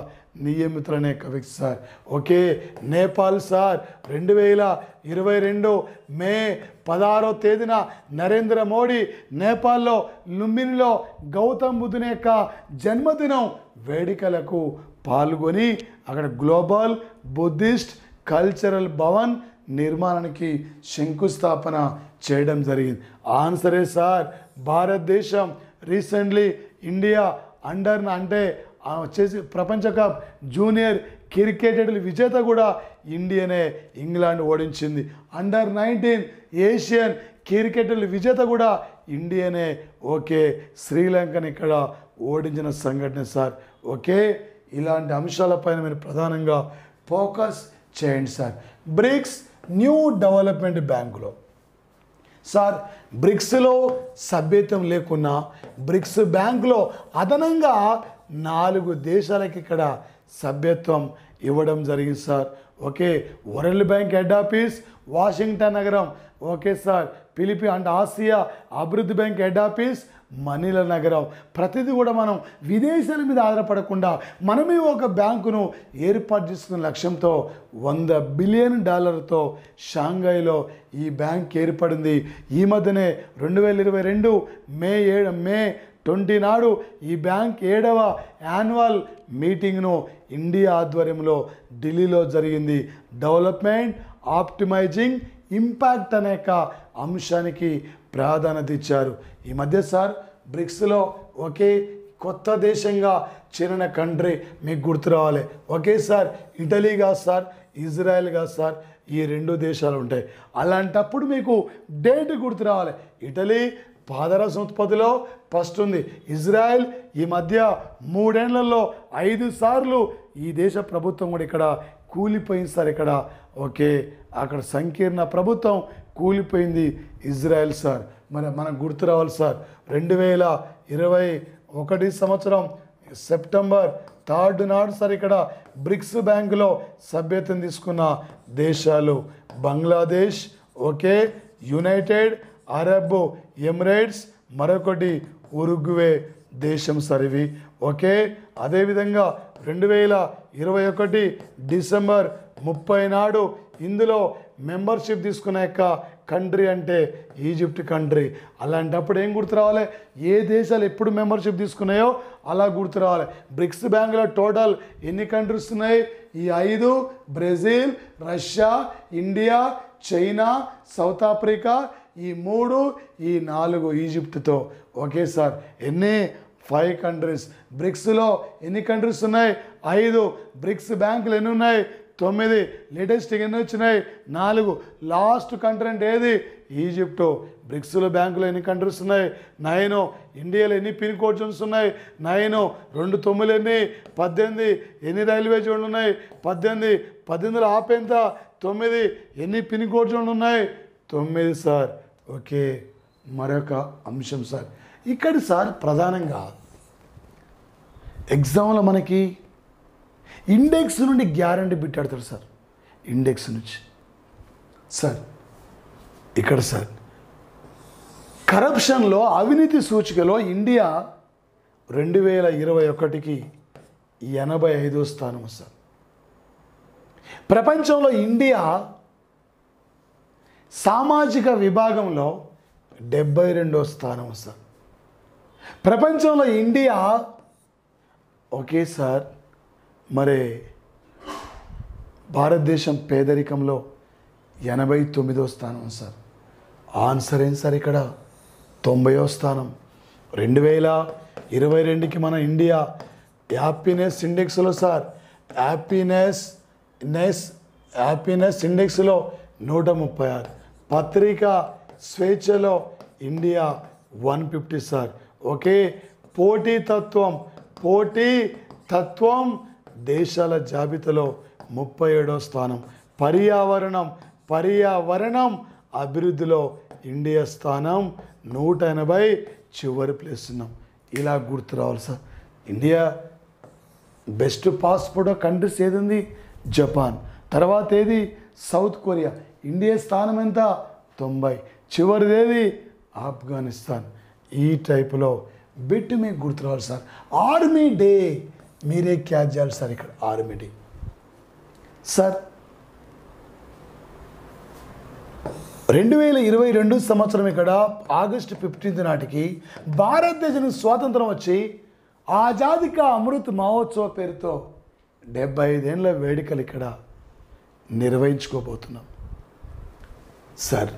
నియమితులనే కవికి సార్. ఓకే నేపాల్ సార్ రెండు వేల ఇరవై రెండు మే పదహారో తేదీన నరేంద్ర మోడీ నేపాల్లో లుంబినిలో గౌతమ్ బుద్ధుని యొక్క జన్మదినం వేడుకలకు పాల్గొని అక్కడ గ్లోబల్ బుద్ధిస్ట్ కల్చరల్ భవన్ నిర్మాణానికి శంకుస్థాపన చేయడం జరిగింది. ఆన్సరే సార్ భారతదేశం రీసెంట్లీ ఇండియా అండర్ అంటే చేసి ప్రపంచ కప్ జూనియర్ క్రికెటర్లు విజేత కూడా ఇండియనే ఇంగ్లాండ్ ఓడించింది. అండర్ నైన్టీన్ ఏషియన్ క్రికెటర్ల విజేత కూడా ఇండియనే ఓకే. శ్రీలంకని ఇక్కడ ఓడించిన సంఘటన సార్. ఓకే? ఇలాంటి అంశాలపైన మీరు ప్రధానంగా ఫోకస్ చేయండి సార్. బ్రిక్స్ న్యూ డెవలప్మెంట్ బ్యాంకులో. సార్ బ్రిక్స్లో సభ్యత్వం లేకున్నా బ్రిక్స్ బ్యాంకులో అదనంగా నాలుగు దేశాలకి ఇక్కడ సభ్యత్వం ఇవ్వడం జరిగింది sir. Okay world bank head office Washington నగరం. Okay sir. పిలిపి అండ్ ఆసియా అభివృద్ధి బ్యాంక్ హెడ్ ఆఫీస్ మనీల నగరం. ప్రతిదీ కూడా మనం విదేశాల మీద ఆధారపడకుండా మనమే ఒక బ్యాంకును ఏర్పాటు చేసుకున్న లక్ష్యంతో వంద బిలియన్ డాలర్తో షాంఘైలో ఈ బ్యాంక్ ఏర్పడింది. ఈ మధ్యనే రెండు వేల ఇరవై రెండు మే ఏడు మే ట్వంటీ నాడు ఈ బ్యాంక్ ఏడవ యాన్యువల్ మీటింగ్ను ఇండియా ఆధ్వర్యంలో ఢిల్లీలో జరిగింది. డెవలప్మెంట్ ఆప్టిమైజింగ్ ఇంపాక్ట్ అనే యొక్క అంశానికి ప్రాధాన్యత ఇచ్చారు. ఈ మధ్య సార్ బ్రిక్స్లో ఒకే కొత్త దేశంగా చేరిన కంట్రీ మీకు గుర్తు రావాలి. ఒకే సార్ ఇటలీ కాదు సార్ ఇజ్రాయెల్ కాదు సార్ ఈ రెండు దేశాలు ఉంటాయి. అలాంటప్పుడు మీకు డేట్ గుర్తు రావాలి. ఇటలీ పాదరసం ఉత్పత్తిలో ఫస్ట్ ఉంది. ఇజ్రాయెల్ ఈ మధ్య మూడేళ్ళలో ఐదు సార్లు ఈ దేశ ప్రభుత్వం కూడా ఇక్కడ కూలిపోయింది సార్ ఇక్కడ. ఓకే అక్కడ సంకీర్ణ ప్రభుత్వం కూలిపోయింది ఇజ్రాయెల్ సార్. మరి మనకు గుర్తు రావాలి సార్ రెండు వేల ఇరవై ఒకటి సంవత్సరం సెప్టెంబర్ థర్డ్ నాడు సార్ ఇక్కడ బ్రిక్స్ బ్యాంకులో సభ్యత్వం తీసుకున్న దేశాలు Bangladesh okay United Arab Emirates మరొకటి ఉరుగ్వే దేశం సరివి. ఓకే అదేవిధంగా రెండు వేల ఇరవై ఒకటి డిసెంబర్ ముప్పై నాడు ఇందులో మెంబర్షిప్ తీసుకున్న యొక్క కంట్రీ అంటే ఈజిప్ట్ కంట్రీ. అలాంటప్పుడు ఏం గుర్తు రావాలి? ఏ దేశాలు ఎప్పుడు మెంబర్షిప్ తీసుకున్నాయో అలా గుర్తు రావాలి. బ్రిక్స్ బ్యాంకులో టోటల్ ఎన్ని కంట్రీస్ ఉన్నాయి? ఈ ఐదు Brazil Russia India China South Africa ఈ మూడు ఈ నాలుగు ఈజిప్ట్తో. ఓకే సార్ ఎన్ని? ఫైవ్ కంట్రీస్ బ్రిక్స్లో ఎన్ని కంట్రీస్ ఉన్నాయి? ఐదు. బ్రిక్స్ బ్యాంకులు ఎన్ని ఉన్నాయి? తొమ్మిది. లేటెస్ట్ ఎన్ని వచ్చినాయి? నాలుగు. లాస్ట్ కంట్రీ అంటే ఏది? ఈజిప్టు. బ్రిక్స్లో బ్యాంకులో ఎన్ని కంట్రీస్ ఉన్నాయి? నైన్. ఇండియాలో ఎన్ని పిన్ కోడ్ జోన్స్ ఉన్నాయి నైన్. రెండు తొమ్మిది ఎన్ని? పద్దెనిమిది. ఎన్ని రైల్వే జోన్లు ఉన్నాయి? పద్దెనిమిది. పద్దెనిమిదిలో ఆపేంత? తొమ్మిది. ఎన్ని పిన్ కోడ్ జోన్లు ఉన్నాయి? తొమ్మిది సార్. ఓకే మరొక అంశం సార్. ఇక్కడ సార్ ప్రధానంగా ఎగ్జామ్లో మనకి ఇండెక్స్ నుండి గ్యారంటీ పెట్టాడతారు సార్. ఇండెక్స్ నుంచి. సార్ ఇక్కడ సార్. కరప్షన్లో అవినీతి సూచికలో ఇండియా రెండు వేల ఇరవై ఒకటికి ఎనభై ఐదో స్థానం సార్. ప్రపంచంలో ఇండియా సామాజిక విభాగంలో డెబ్బై రెండో స్థానం సార్ ప్రపంచంలో ఇండియా ఓకే సార్ మరి భారతదేశం పేదరికంలో ఎనభై తొమ్మిదో స్థానం సార్. ఆన్సర్ ఏం సార్ ఇక్కడ? తొంభైవ స్థానం. రెండు వేల ఇరవై రెండుకి మన ఇండియా హ్యాపీనెస్ ఇండెక్స్లో సార్. హ్యాపీనెస్ నెస్ హ్యాపీనెస్ ఇండెక్స్లో నూట ముప్పై ఆరు. పత్రిక స్వేచ్ఛలో India one fifty sir. Okay పోటీ తత్వం పోటీ తత్వం దేశాల జాబితాలో ముప్పై ఏడో స్థానం. పర్యావరణం పర్యావరణం అభివృద్ధిలో ఇండియా స్థానం నూట ఎనభై చివరి ప్లేస్ ఉన్నాం. ఇలా గుర్తు రావాలి sir. India best passport countries ఏది ఉంది? జపాన్. తర్వాత ఏది? South Korea. ఇండియా స్థానం ఎంత? తొంభై. చివరిదేది? ఆఫ్ఘనిస్తాన్. ఈ టైపులో బిట్ మీకు గుర్తు రావాలి సార్. Army day. మీరే క్యాచ్ చేయాలి సార్ ఇక్కడ. Army day. సార్ రెండు వేల ఇరవై రెండు సంవత్సరం ఇక్కడ ఆగస్టు ఫిఫ్టీన్త్ నాటికి భారతదేశానికి స్వాతంత్రం వచ్చి ఆజాదిక అమృత్ మహోత్సవ పేరుతో డెబ్బై ఐదేళ్ళ వేడుకలు ఇక్కడ నిర్వహించుకోబోతున్నాం. సార్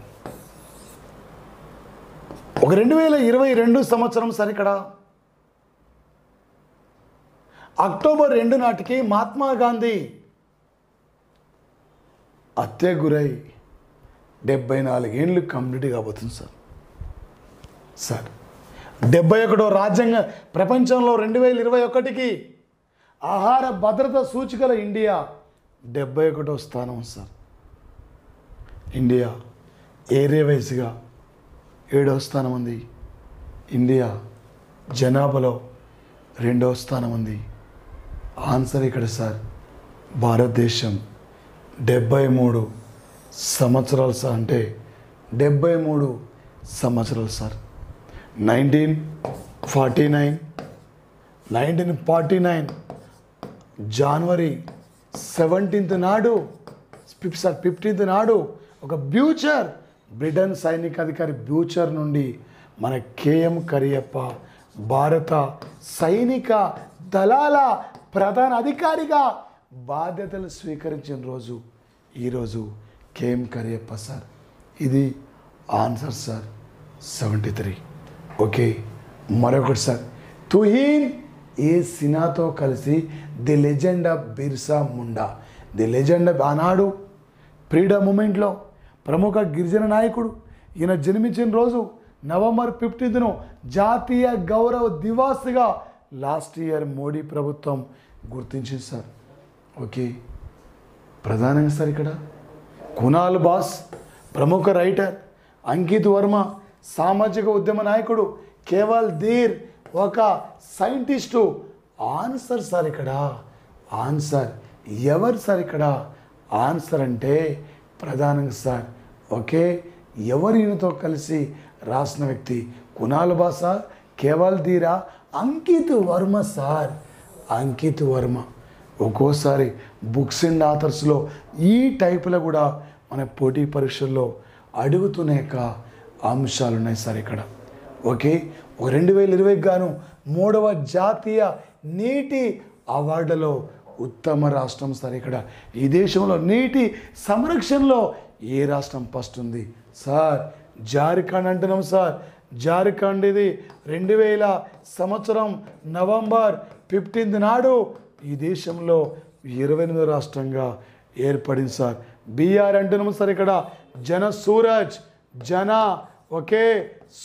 ఒక రెండు వేల ఇరవై రెండు సంవత్సరం సార్ ఇక్కడ. అక్టోబర్ రెండు నాటికి మహాత్మా గాంధీ హత్య గురై డెబ్బై నాలుగేళ్ళు కంప్లీట్ కాబోతుంది సార్. సార్ డెబ్బై ఒకటో రాజ్యాంగ ప్రపంచంలో రెండు వేల ఇరవై ఒకటికి ఆహార భద్రత సూచికల ఇండియా డెబ్బై ఒకటో స్థానం సార్. ఇండియా ఏరియా వైజ్గా ఏడవ స్థానం ఉంది. ఇండియా జనాభాలో రెండవ స్థానం ఉంది. ఆన్సర్ ఇక్కడ సార్ భారతదేశం. డెబ్బై మూడు సంవత్సరాలు సార్ అంటే డెబ్బై మూడు సంవత్సరాలు sir. Nineteen forty nine nineteen forty nine January seventeenth నాడు సార్ ఫిఫ్టీన్త్ నాడు ఒక ఫ్యూచర్ బ్రిటన్ సైనికాధికారి బ్యూచర్ నుండి మన కేఎం కరియప్ప భారత సైనిక దళాల ప్రధాన అధికారిగా బాధ్యతలు స్వీకరించిన రోజు ఈరోజు కేఎం కరియప్ప సార్. ఇది answer sir seventy three. Okay మరొకటి సార్. తుహీన్ ఏ సినాతో కలిసి the legend of Birsa Munda? The legend of ఆనాడు ఫ్రీడమ్ మూమెంట్లో ప్రముఖ గిరిజన నాయకుడు. ఈయన జన్మించిన రోజు నవంబర్ ఫిఫ్టీన్త్ను జాతీయ గౌరవ దివాస్గా లాస్ట్ ఇయర్ మోడీ ప్రభుత్వం గుర్తించింది సార్. ఓకే. ప్రధానంగా సార్ ఇక్కడ కునాల్ బాస్ ప్రముఖ రైటర్ అంకిత్ వర్మ సామాజిక ఉద్యమ నాయకుడు కేవల్ ధీర్ ఒక సైంటిస్టు. ఆన్సర్ సార్ ఇక్కడ. ఆన్సర్ ఎవరు సార్ ఇక్కడ? ఆన్సర్ అంటే ప్రధానంగా సార్ ఓకే ఎవరితో కలిసి రాసిన వ్యక్తి కునాల్ బాసా కేవల్ ధీరా అంకిత్ వర్మ సార్. అంకిత్ వర్మ. ఒక్కోసారి బుక్స్ అండ్ ఆథర్స్లో ఈ టైపులో కూడా మన పోటీ పరీక్షల్లో అడుగుతున్న యొక్క అంశాలు ఉన్నాయి సార్ ఇక్కడ. ఓకే ఒక రెండు వేల ఇరవైకి గాను మూడవ జాతీయ నీటి అవార్డులో ఉత్తమ రాష్ట్రం సార్ ఇక్కడ. ఈ దేశంలో నీటి సంరక్షణలో ఏ రాష్ట్రం ఫస్ట్ ఉంది? సార్ జార్ఖండ్ అంటున్నాం సార్. జార్ఖండ్ ఇది రెండు వేల సంవత్సరం నవంబర్ ఫిఫ్టీన్త్ నాడు ఈ దేశంలో ఇరవై ఎనిమిదో రాష్ట్రంగా ఏర్పడింది సార్. బీఆర్ అంటున్నాం సార్ ఇక్కడ. జన సూరజ్ జన ఒకే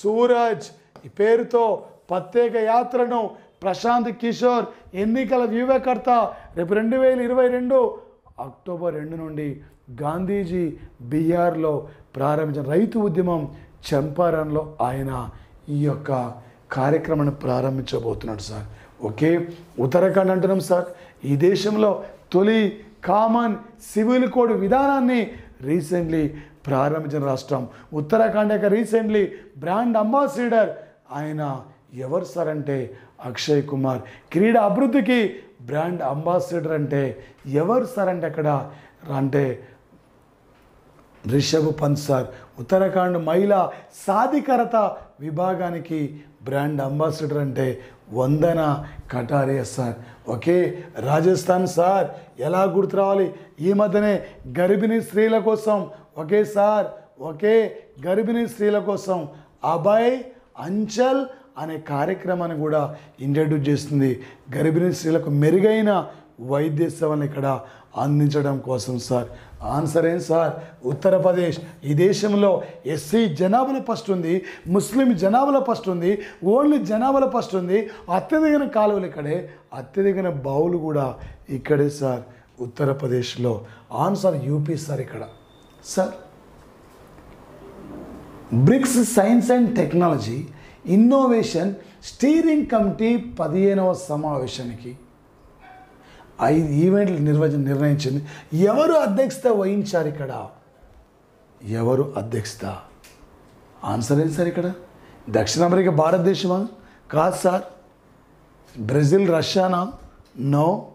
సూరజ్. ఈ పేరుతో ప్రత్యేక యాత్రను ప్రశాంత్ కిషోర్ ఎన్నికల వ్యూహకర్త. రేపు రెండు వేల ఇరవై రెండు అక్టోబర్ రెండు నుండి గాంధీజీ బీహార్లో ప్రారంభించిన రైతు ఉద్యమం చంపారణ్లో ఆయన ఈ యొక్క కార్యక్రమాన్ని ప్రారంభించబోతున్నాడు సార్. ఓకే? ఉత్తరాఖండ్ అంటున్నాం సార్. ఈ దేశంలో తొలి కామన్ సివిల్ కోడ్ విధానాన్ని రీసెంట్లీ ప్రారంభించిన రాష్ట్రం. ఉత్తరాఖండ్ యొక్క రీసెంట్లీ బ్రాండ్ అంబాసిడర్ ఆయన ఎవరు సార్ అంటే? అక్షయ్ కుమార్. క్రీడా అభివృద్ధికి బ్రాండ్ అంబాసిడర్ అంటే ఎవరు సార్ అంటే అక్కడ? అంటే రిషబ్ పంత్ సార్. ఉత్తరాఖండ్ మహిళా సాధికారత విభాగానికి బ్రాండ్ అంబాసిడర్ అంటే Vandana Kataria sir. Okay Rajasthan sir. ఎలా గుర్తు రావాలి? ఈ మధ్యనే గర్భిణీ స్త్రీల కోసం. ఒకే సార్. ఒకే గర్భిణీ స్త్రీల కోసం. అభయ్ అంచల్ అనే కార్యక్రమాన్ని కూడా ఇంట్రడ్యూస్ చేస్తుంది. గర్భిణీ స్త్రీలకు మెరుగైన వైద్య సేవలను ఇక్కడ అందించడం కోసం సార్. ఆన్సర్ ఏం సార్? ఉత్తరప్రదేశ్. ఈ దేశంలో ఎస్సీ జనాభాల ఫస్ట్ ఉంది ముస్లిం జనాభాల ఫస్ట్ ఉంది ఓన్లీ జనాభాల ఫస్ట్ ఉంది. అత్యధికన కాలువలు ఇక్కడే అత్యధికన బావులు కూడా ఇక్కడే సార్ ఉత్తరప్రదేశ్లో. ఆన్సర్ యూపీ సార్ ఇక్కడ. Sir BRICS science and technology innovation steering committee పదిహేనవ సమావేశానికి. ఐదు ఈవెంట్లు నిర్వచన నిర్ణయించింది. ఎవరు అధ్యక్షత వహించారు ఇక్కడ? ఎవరు అధ్యక్షత? ఆన్సర్ ఏంటి సార్ ఇక్కడ? దక్షిణ అమెరికా భారతదేశమా? కాదు సార్. బ్రెజిల్ రష్యానా నో.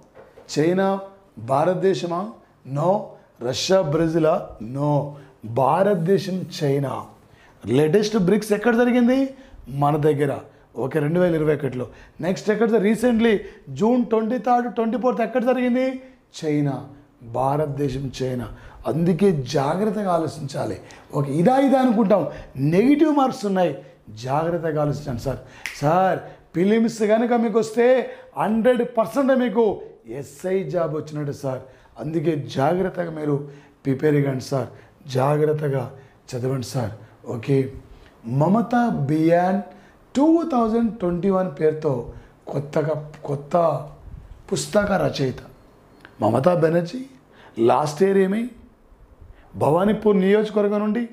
చైనా భారతదేశమా? నో. రష్యా బ్రెజిలా నో. భారతదేశం చైనా. లేటెస్ట్ బ్రిక్స్ ఎక్కడ జరిగింది? మన దగ్గర. ఓకే రెండు వేల ఇరవై ఒకటిలో. నెక్స్ట్ ఎక్కడ recently June twenty third twenty fourth ఎక్కడ జరిగింది? చైనా భారతదేశం చైనా అందుకే జాగ్రత్తగా ఆలోచించాలి. ఓకే ఇదా ఇదా అనుకుంటాం. నెగిటివ్ మార్క్స్ ఉన్నాయి. జాగ్రత్తగా ఆలోచించండి సార్. సార్ ఫిలిమ్స్ కనుక మీకు వస్తే హండ్రెడ్ పర్సెంట్ మీకు ఎస్ఐ జాబ్ వచ్చినట్టు సార్. అందుకే జాగ్రత్తగా మీరు ప్రిపేర్ ఇవ్వండి సార్. జాగ్రత్తగా చదవండి sir. Okay? Mamata beyond two thousand twenty one పేరుతో కొత్తగా కొత్త పుస్తక రచయిత. మమతా బెనర్జీ లాస్ట్ ఇయర్ ఏమి? భవానీపూర్ నియోజకవర్గం నుండి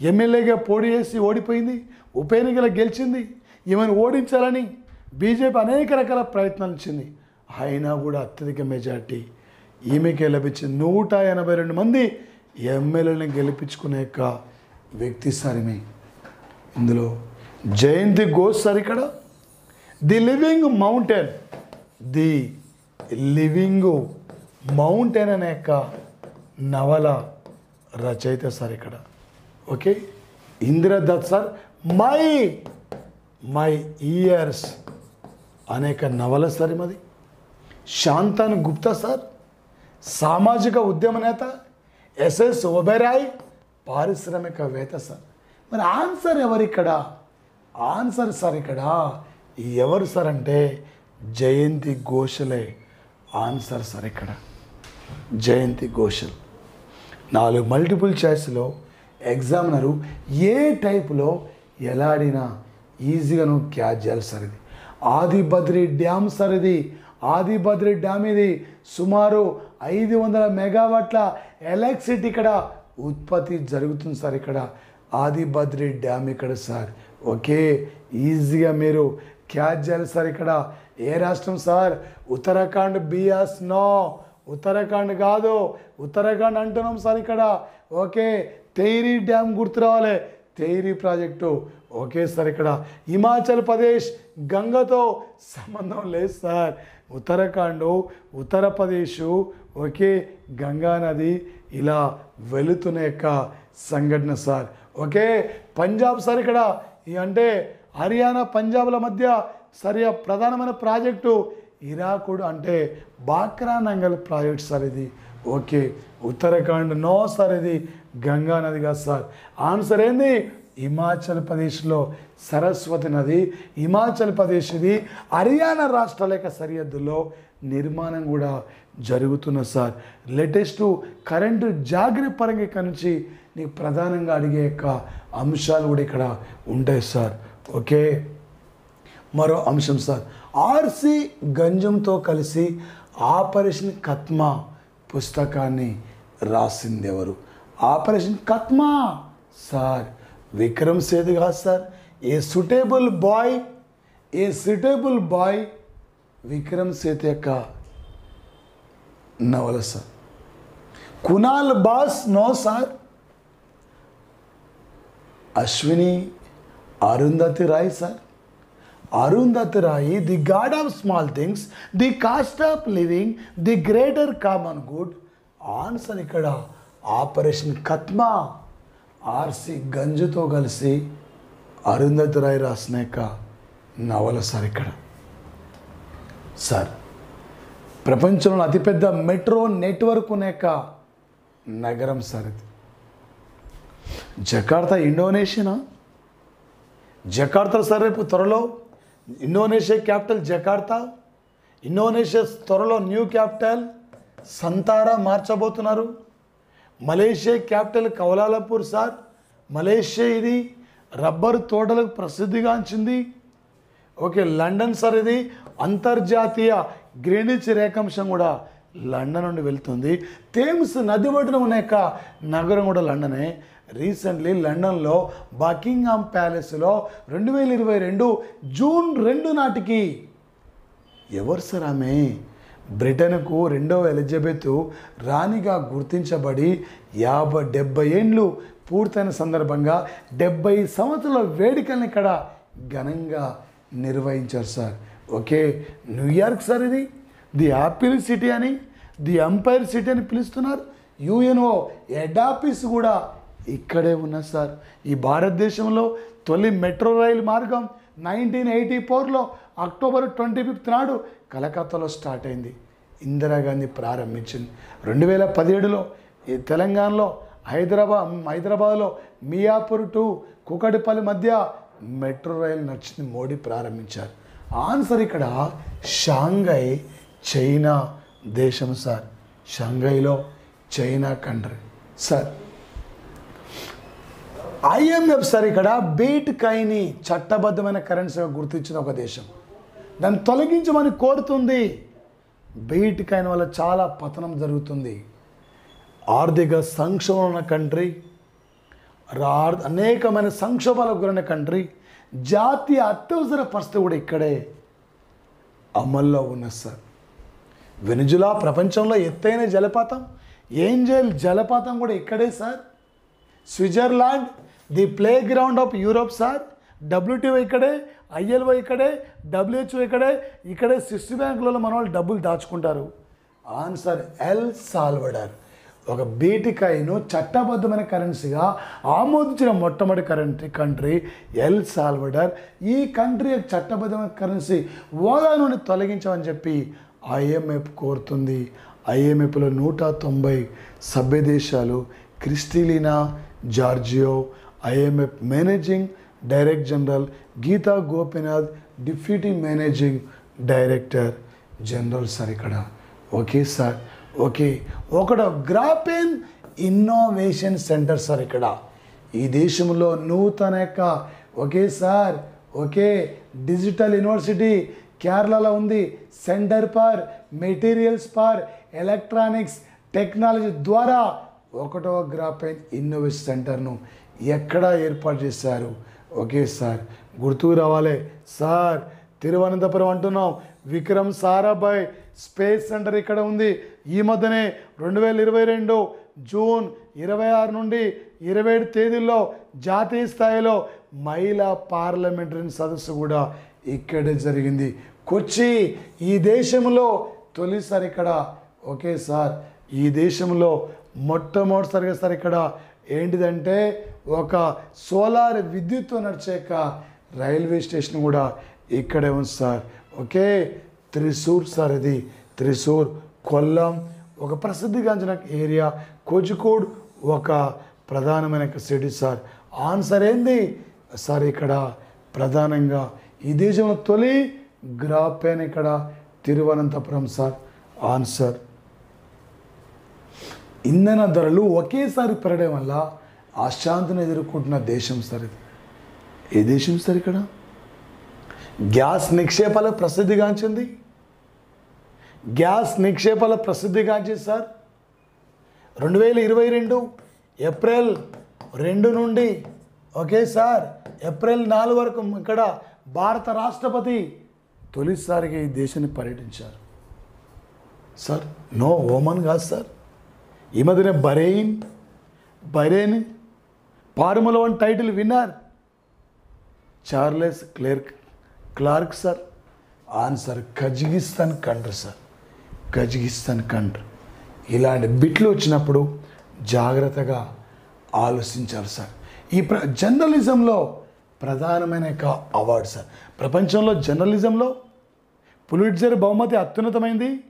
ఎమ్మెల్యేగా పోటీ చేసి ఓడిపోయింది ఉప ఎన్నికలు గెలిచింది ఈమెను ఓడించాలని బీజేపీ అనేక రకాల ప్రయత్నాలు ఇచ్చింది అయినా కూడా అత్యధిక మెజార్టీ ఈమెకే లభించింది. నూట ఎనభై రెండు మంది ఎమ్మెల్యేలను గెలిపించుకునే యొక్క వ్యక్తి సారిమే ఇందులో జయంతి గోస్ సార్ ఇక్కడ. The living mountain. The living mountain అనే యొక్క నవల రచయిత సార్ ఇక్కడ. Okay? Indira Dutt sir. My my years అనేక నవల సార్ మది. శాంతాను గుప్తా సార్. సామాజిక ఉద్యమ నేత. ఎస్ఎస్ ఒబెరాయ్ పారిశ్రామికవేత్త సార్. మరి ఆన్సర్ ఎవరిక్కడ? ఆన్సర్ సార్ ఇక్కడ. ఎవరు సార్ అంటే జయంతి ఘోషలే. ఆన్సర్ సార్ ఇక్కడ. జయంతి ఘోషల్. నాలుగు మల్టిపుల్ చాయిస్లో ఎగ్జామినరు ఏ టైపులో ఎలా అడిగినా ఈజీగా నువ్వు క్యాచ్ చేయాలి సార్ ఇది. ఆదిబద్రి డ్యామ్ సార్ ఇది. ఆదిబద్రి డ్యామ్ ఇది. సుమారు ఐదు వందల మెగావాట్ల ఎలక్ట్రిసిటీ ఇక్కడ ఉత్పత్తి జరుగుతుంది సార్ ఇక్కడ. ఆదిబద్రి డ్యామ్ ఇక్కడ సార్. ఓకే ఈజీగా మీరు క్యాచ్ చేయాలి సార్ ఇక్కడ. ఏ రాష్ట్రం సార్? ఉత్తరాఖండ్ బియాస్ నో. ఉత్తరాఖండ్ కాదు. ఉత్తరాఖండ్ అంటున్నాం సార్ ఇక్కడ. ఓకే తేరీ డ్యామ్ గుర్తు రావాలి. తేరీ ప్రాజెక్టు. ఓకే సార్ ఇక్కడ. హిమాచల్ ప్రదేశ్ గంగతో సంబంధం లేదు సార్. ఉత్తరాఖండ్ ఉత్తరప్రదేశ్ ఓకే గంగా నది ఇలా వెళుతున్న యొక్క సంఘటన సార్. ఓకే? పంజాబ్ సార్ ఇక్కడ ఈ అంటే హర్యానా పంజాబ్ల మధ్య సరిగా ప్రధానమైన ప్రాజెక్టు ఇరాకుడు అంటే బాక్రా నంగల్ ప్రాజెక్ట్ సార్ ఇది. ఓకే? ఉత్తరాఖండ్ నో సార్ ఇది గంగా నది కాదు సార్. ఆన్సర్ ఏంది? హిమాచల్ ప్రదేశ్లో సరస్వతి నది. హిమాచల్ ప్రదేశ్ ఇది హర్యానా రాష్ట్రాల యొక్క సరిహద్దులో నిర్మాణం కూడా జరుగుతున్న సార్. లేటెస్ట్ కరెంటు జాగ్రత్త పరంగా ఇక్కడ నుంచి నీకు ప్రధానంగా అడిగే యొక్క అంశాలు కూడా ఇక్కడ ఉంటాయి సార్. ఓకే? మరో అంశం సార్. ఆర్సి గంజంతో కలిసి ఆపరేషన్ కత్మా పుస్తకాన్ని రాసింది ఎవరు ఆపరేషన్ కత్మా సార్. విక్రమ్ సేది కాదు sir. A suitable boy a suitable boy Vikram Seth యొక్క నవల sir. Kunal Basu no sir. Ashwini Arundhati Roy sir. Arundhati Roy the god of small things the cost of living the greater common good. Answer ఇక్కడ operation కత్మా. RC గంజుతో కలిసి అరుంధతి రాయ్ రాసిన యొక్క నవల sir ఇక్కడ. సార్ ప్రపంచంలో అతిపెద్ద మెట్రో నెట్వర్క్ ఉన్న యొక్క నగరం సార్ ఇది. జకార్తా ఇండోనేషియనా? జకార్తా సార్ రేపు త్వరలో ఇండోనేషియా క్యాపిటల్ జకార్తా? ఇండోనేషియా త్వరలో న్యూ క్యాపిటల్ సంతారా మార్చబోతున్నారు? Malaysia capital Kuala Lumpur sir Malaysia ఇది రబ్బరు తోటలకు ప్రసిద్ధిగాంచింది ఓకే లండన్ సార్ ఇది అంతర్జాతీయ గ్రీనిచ్ రేఖాంశం కూడా లండన్ నుండి వెళ్తుంది. థేమ్స్ నది ఒడ్డున ఉన్న యొక్క నగరం కూడా లండనే. రీసెంట్లీ లండన్లో బకింగ్హామ్ ప్యాలెస్లో రెండు వేల ఇరవై రెండు జూన్ రెండు నాటికి. ఎవరు సార్ ఆమె? బ్రిటన్కు రెండవ ఎలిజబెత్ రాణిగా గుర్తించబడి యాభై డెబ్బై ఏండ్లు పూర్తయిన సందర్భంగా డెబ్బై సంవత్సరాల వేడుకల్ని ఇక్కడ ఘనంగా నిర్వహించారు sir. Okay New York sir ఇది? ది యాపిల్ సిటీ అని ది ఎంపైర్ సిటీ అని పిలుస్తున్నారు. యుఎన్ఓ హెడ్ ఆఫీస్ కూడా ఇక్కడే ఉన్నది సార్. ఈ భారతదేశంలో తొలి మెట్రో రైలు మార్గం నైన్టీన్ ఎయిటీ ఫోర్లో అక్టోబర్ ట్వంటీ ఫిఫ్త్ నాడు కలకత్తాలో స్టార్ట్ అయింది. ఇందిరాగాంధీ ప్రారంభించింది. రెండు వేల పదిహేడులో ఈ తెలంగాణలో హైదరాబాద్ హైదరాబాద్లో మియాపూర్ టు కుకటిపల్లి మధ్య మెట్రో రైలు నడిచింది మోడీ ప్రారంభించారు. ఆన్సర్ ఇక్కడ షాంఘై చైనా దేశం sir. షాంఘైలో China country sir. IMF sir ఇక్కడ బీట్ కైని చట్టబద్ధమైన కరెన్సీగా గుర్తించిన ఒక దేశం. దాన్ని తొలగించమని కోరుతుంది. బీట్ కైన్ వల్ల చాలా పతనం జరుగుతుంది. ఆర్థిక సంక్షోభం ఉన్న కంట్రీ రా- అనేకమైన సంక్షోభాలకు గురైన కంట్రీ జాతీయ అత్యవసర పరిస్థితి కూడా ఇక్కడే అమల్లో ఉన్న సార్. వెనుజులా ప్రపంచంలో ఎత్తైన జలపాతం ఏంజల్ జలపాతం కూడా ఇక్కడే sir. Switzerland the playground of Europe sir. WTO ఇక్కడే ఐఎల్ఓ ఇక్కడే డబ్ల్యూహెచ్ఓ ఇక్కడే ఇక్కడే స్విస్ బ్యాంకులలో మన వాళ్ళు డబ్బులు దాచుకుంటారు. Answer El Salvador. ఒక బీటికాయను చట్టబద్ధమైన కరెన్సీగా ఆమోదించిన మొట్టమొదటి కరెంటీ కంట్రీ ఎల్ సాల్వడర్. ఈ కంట్రీ యొక్క చట్టబద్ధమైన కరెన్సీ హోదా నుండి తొలగించమని చెప్పి ఐఎంఎఫ్ కోరుతుంది. ఐఎంఎఫ్లో నూట తొంభై సభ్య దేశాలు Kristalina Georgieva IMF managing director general Gita Gopinath deputy managing director. General sir ఇక్కడ. Okay sir. ఓకే. ఒకటి గ్రాపెన్ ఇన్నోవేషన్ సెంటర్ సార్ ఇక్కడ. ఈ దేశంలో నూతన యొక్క okay sir. Okay digital university Kerala ఉంది. Centre for materials for electronics technology ద్వారా ఒకటో గ్రాఫైన్ ఇన్నోవేషన్ సెంటర్ను ఎక్కడ ఏర్పాటు చేశారు? Okay sir. గుర్తుకు రావాలి. సార్ తిరువనంతపురం అంటున్నాం. విక్రమ్ సారాభాయ్ స్పేస్ సెంటర్ ఇక్కడ ఉంది. ఈ మధ్యనే రెండు వేల ఇరవై రెండు జూన్ ఇరవై ఆరు నుండి ఇరవై ఏడు తేదీల్లో జాతీయ స్థాయిలో మహిళా పార్లమెంటరీ సదస్సు కూడా ఇక్కడే జరిగింది. కొచ్చి ఈ దేశంలో తొలిసారి ఇక్కడ. Okay sir. ఈ దేశంలో మొట్టమొదటిసారిగా సార్ ఇక్కడ. ఏంటిదంటే ఒక సోలార్ విద్యుత్తో నడిచేక రైల్వే స్టేషన్ కూడా ఇక్కడే ఉంది సార్. ఓకే? త్రిశూర్ సార్ ఇది. త్రిశూర్ కొల్లం ఒక ప్రసిద్ధిగాంచిన ఏరియా. కోజికోడ్ ఒక ప్రధానమైన సిటీ సార్. ఆన్సర్ ఏంది? సార్ ఇక్కడ ప్రధానంగా ఈ దేశంలో తొలి గ్రాపేన్ ఇక్కడ తిరువనంతపురం సార్. ఆన్సర్. ఇంధన ధరలు ఒకేసారి పెరగడం వల్ల అశాంతిని ఎదుర్కొంటున్న దేశం సార్ ఇది. ఏ దేశం సార్ ఇక్కడ? గ్యాస్ నిక్షేపాల ప్రసిద్ధిగాంచింది. గ్యాస్ నిక్షేపాల ప్రసిద్ధిగాంచింది సార్. రెండు వేల ఇరవై రెండు ఏప్రిల్ రెండు నుండి ఓకే సార్ ఏప్రిల్ నాలుగు వరకు ఇక్కడ భారత రాష్ట్రపతి తొలిసారిగా ఈ దేశాన్ని పర్యటించారు. సార్ నో ఓమన్ కాదు సార్. ఈ మధ్యనే Bahrain Bahrain formula one title winner Charles Clerk Clark sir answer Kyrgyzstan country sir Kyrgyzstan country ఇలాంటి బిట్లు వచ్చినప్పుడు జాగ్రత్తగా ఆలోచించాలి సార్ ఈ ప్ర జర్నలిజంలో ప్రధానమైన యొక్క అవార్డు సార్ ప్రపంచంలో జర్నలిజంలో పులిట్జర్ బహుమతి అత్యున్నతమైంది.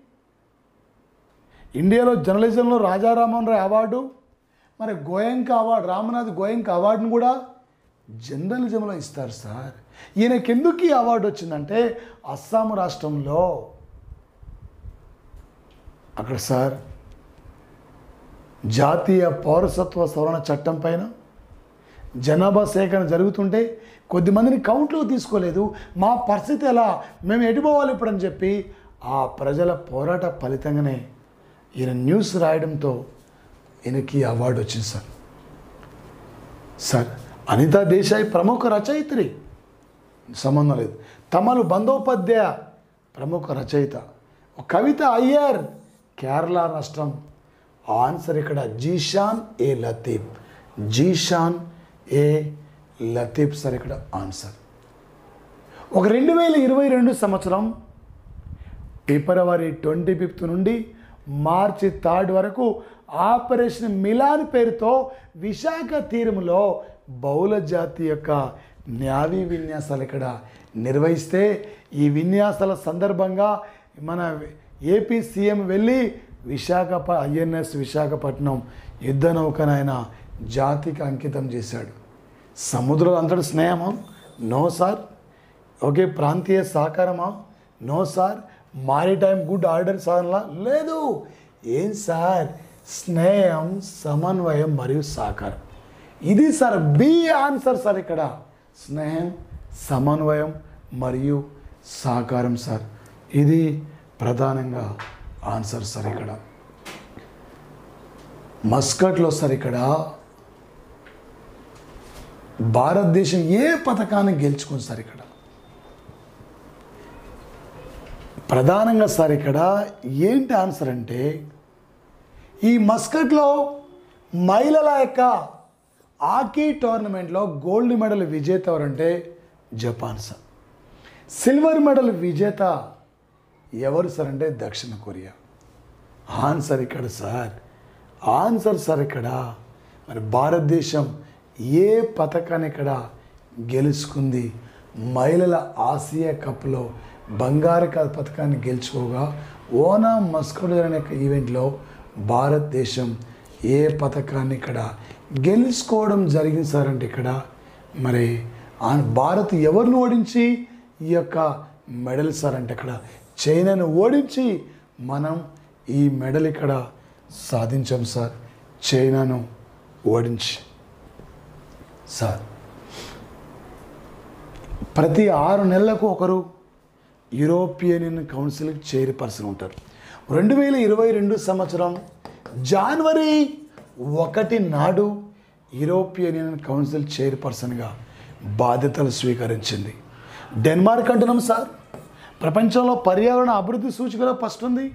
ఇండియాలో జర్నలిజంలో రాజారామన్ రాయ్ అవార్డు మరి గోయంక అవార్డు రామనాథ్ గోయంక అవార్డును కూడా జర్నలిజంలో ఇస్తారు సార్. ఈయనకి ఎందుకు ఈ అవార్డు వచ్చిందంటే అస్సాం రాష్ట్రంలో అక్కడ సార్ జాతీయ పౌరసత్వ సవరణ చట్టం పైన జనాభా సేకరణ జరుగుతుంటే కొద్దిమందిని కౌంట్లో తీసుకోలేదు. మా పరిస్థితి ఎలా? మేము ఎటుపోవాలి ఇప్పుడని చెప్పి ఆ ప్రజల పోరాట ఫలితంగానే ఈయన న్యూస్ రాయడంతో ఈయనకి అవార్డు వచ్చింది సార్. సార్ అనితా దేశాయ్ ప్రముఖ రచయిత్రి. సంబంధం లేదు. తమలు బందోపాధ్యాయ ప్రముఖ రచయిత. కవిత అయ్యర్ కేరళ రాష్ట్రం. ఆన్సర్ ఇక్కడ Zeeshan A Latif. Zeeshan A Latif sir ఇక్కడ ఆన్సర్. ఒక రెండు వేల ఇరవై రెండు సంవత్సరం ఫిబ్రవరి ట్వంటీ ఫిఫ్త్ నుండి మార్చి థర్డ్ వరకు ఆపరేషన్ మిలాన్ పేరుతో విశాఖ తీరంలో బహుళ జాతి యొక్క న్యావీ విన్యాసాలు ఇక్కడ నిర్వహిస్తే ఈ విన్యాసాల సందర్భంగా మన ఏపీ సీఎం వెళ్ళి విశాఖ ఐఎన్ఎస్ విశాఖపట్నం యుద్ధ నౌకనైన జాతికి అంకితం చేశాడు. సముద్రం అంతటి స్నేహమా? No sir. ఓకే ప్రాంతీయ సహకారమా? No sir. Maritime good order సార్లా లేదు. ఏం సార్? స్నేహం సమన్వయం మరియు సహకారం ఇది సార్ బి ఆన్సర్ సార్ ఇక్కడ. స్నేహం సమన్వయం మరియు సహకారం సార్. ఇది ప్రధానంగా ఆన్సర్ సార్ ఇక్కడ. మస్కట్లో సార్ ఇక్కడ భారతదేశం ఏ పథకాన్ని గెలుచుకుంది సార్ ఇక్కడ? ప్రధానంగా సార్ ఇక్కడ ఏంటి ఆన్సర్ అంటే ఈ మస్కట్లో మహిళల యొక్క హాకీ టోర్నమెంట్లో గోల్డ్ మెడల్ విజేత ఎవరంటే జపాన్ సార్. సిల్వర్ మెడల్ విజేత ఎవరు సార్ అంటే దక్షిణ కొరియా. ఆన్సర్ ఇక్కడ సార్. ఆన్సర్ సార్ ఇక్కడ మరి భారతదేశం ఏ పథకాన్ని ఇక్కడ గెలుచుకుంది? మహిళల ఆసియా కప్లో బంగారు పథకాన్ని గెలుచుకోగా ఓనా మస్కడ్ అనే ఈవెంట్లో భారతదేశం ఏ పథకాన్ని ఇక్కడ గెలుచుకోవడం జరిగింది సార్ అంటే ఇక్కడ? మరి ఆ భారత్ ఎవరిని ఓడించి ఈ యొక్క మెడల్ సార్ అంటే ఇక్కడ? చైనాను ఓడించి మనం ఈ మెడల్ ఇక్కడ సాధించాం సార్. చైనాను ఓడించి సార్. ప్రతి ఆరు నెలలకు ఒకరు యూరోపియన్ కౌన్సిల్కి కౌన్సిల్ చైర్పర్సన్ ఉంటారు. రెండు వేల ఇరవై రెండు సంవత్సరం జనవరి ఒకటి నాడు యూరోపియన్ యూనియన్ కౌన్సిల్ చైర్పర్సన్గా బాధ్యతలు స్వీకరించింది. డెన్మార్క్ అంటున్నాం సార్. ప్రపంచంలో పర్యావరణ అభివృద్ధి సూచికలో ఫస్ట్ ఉంది.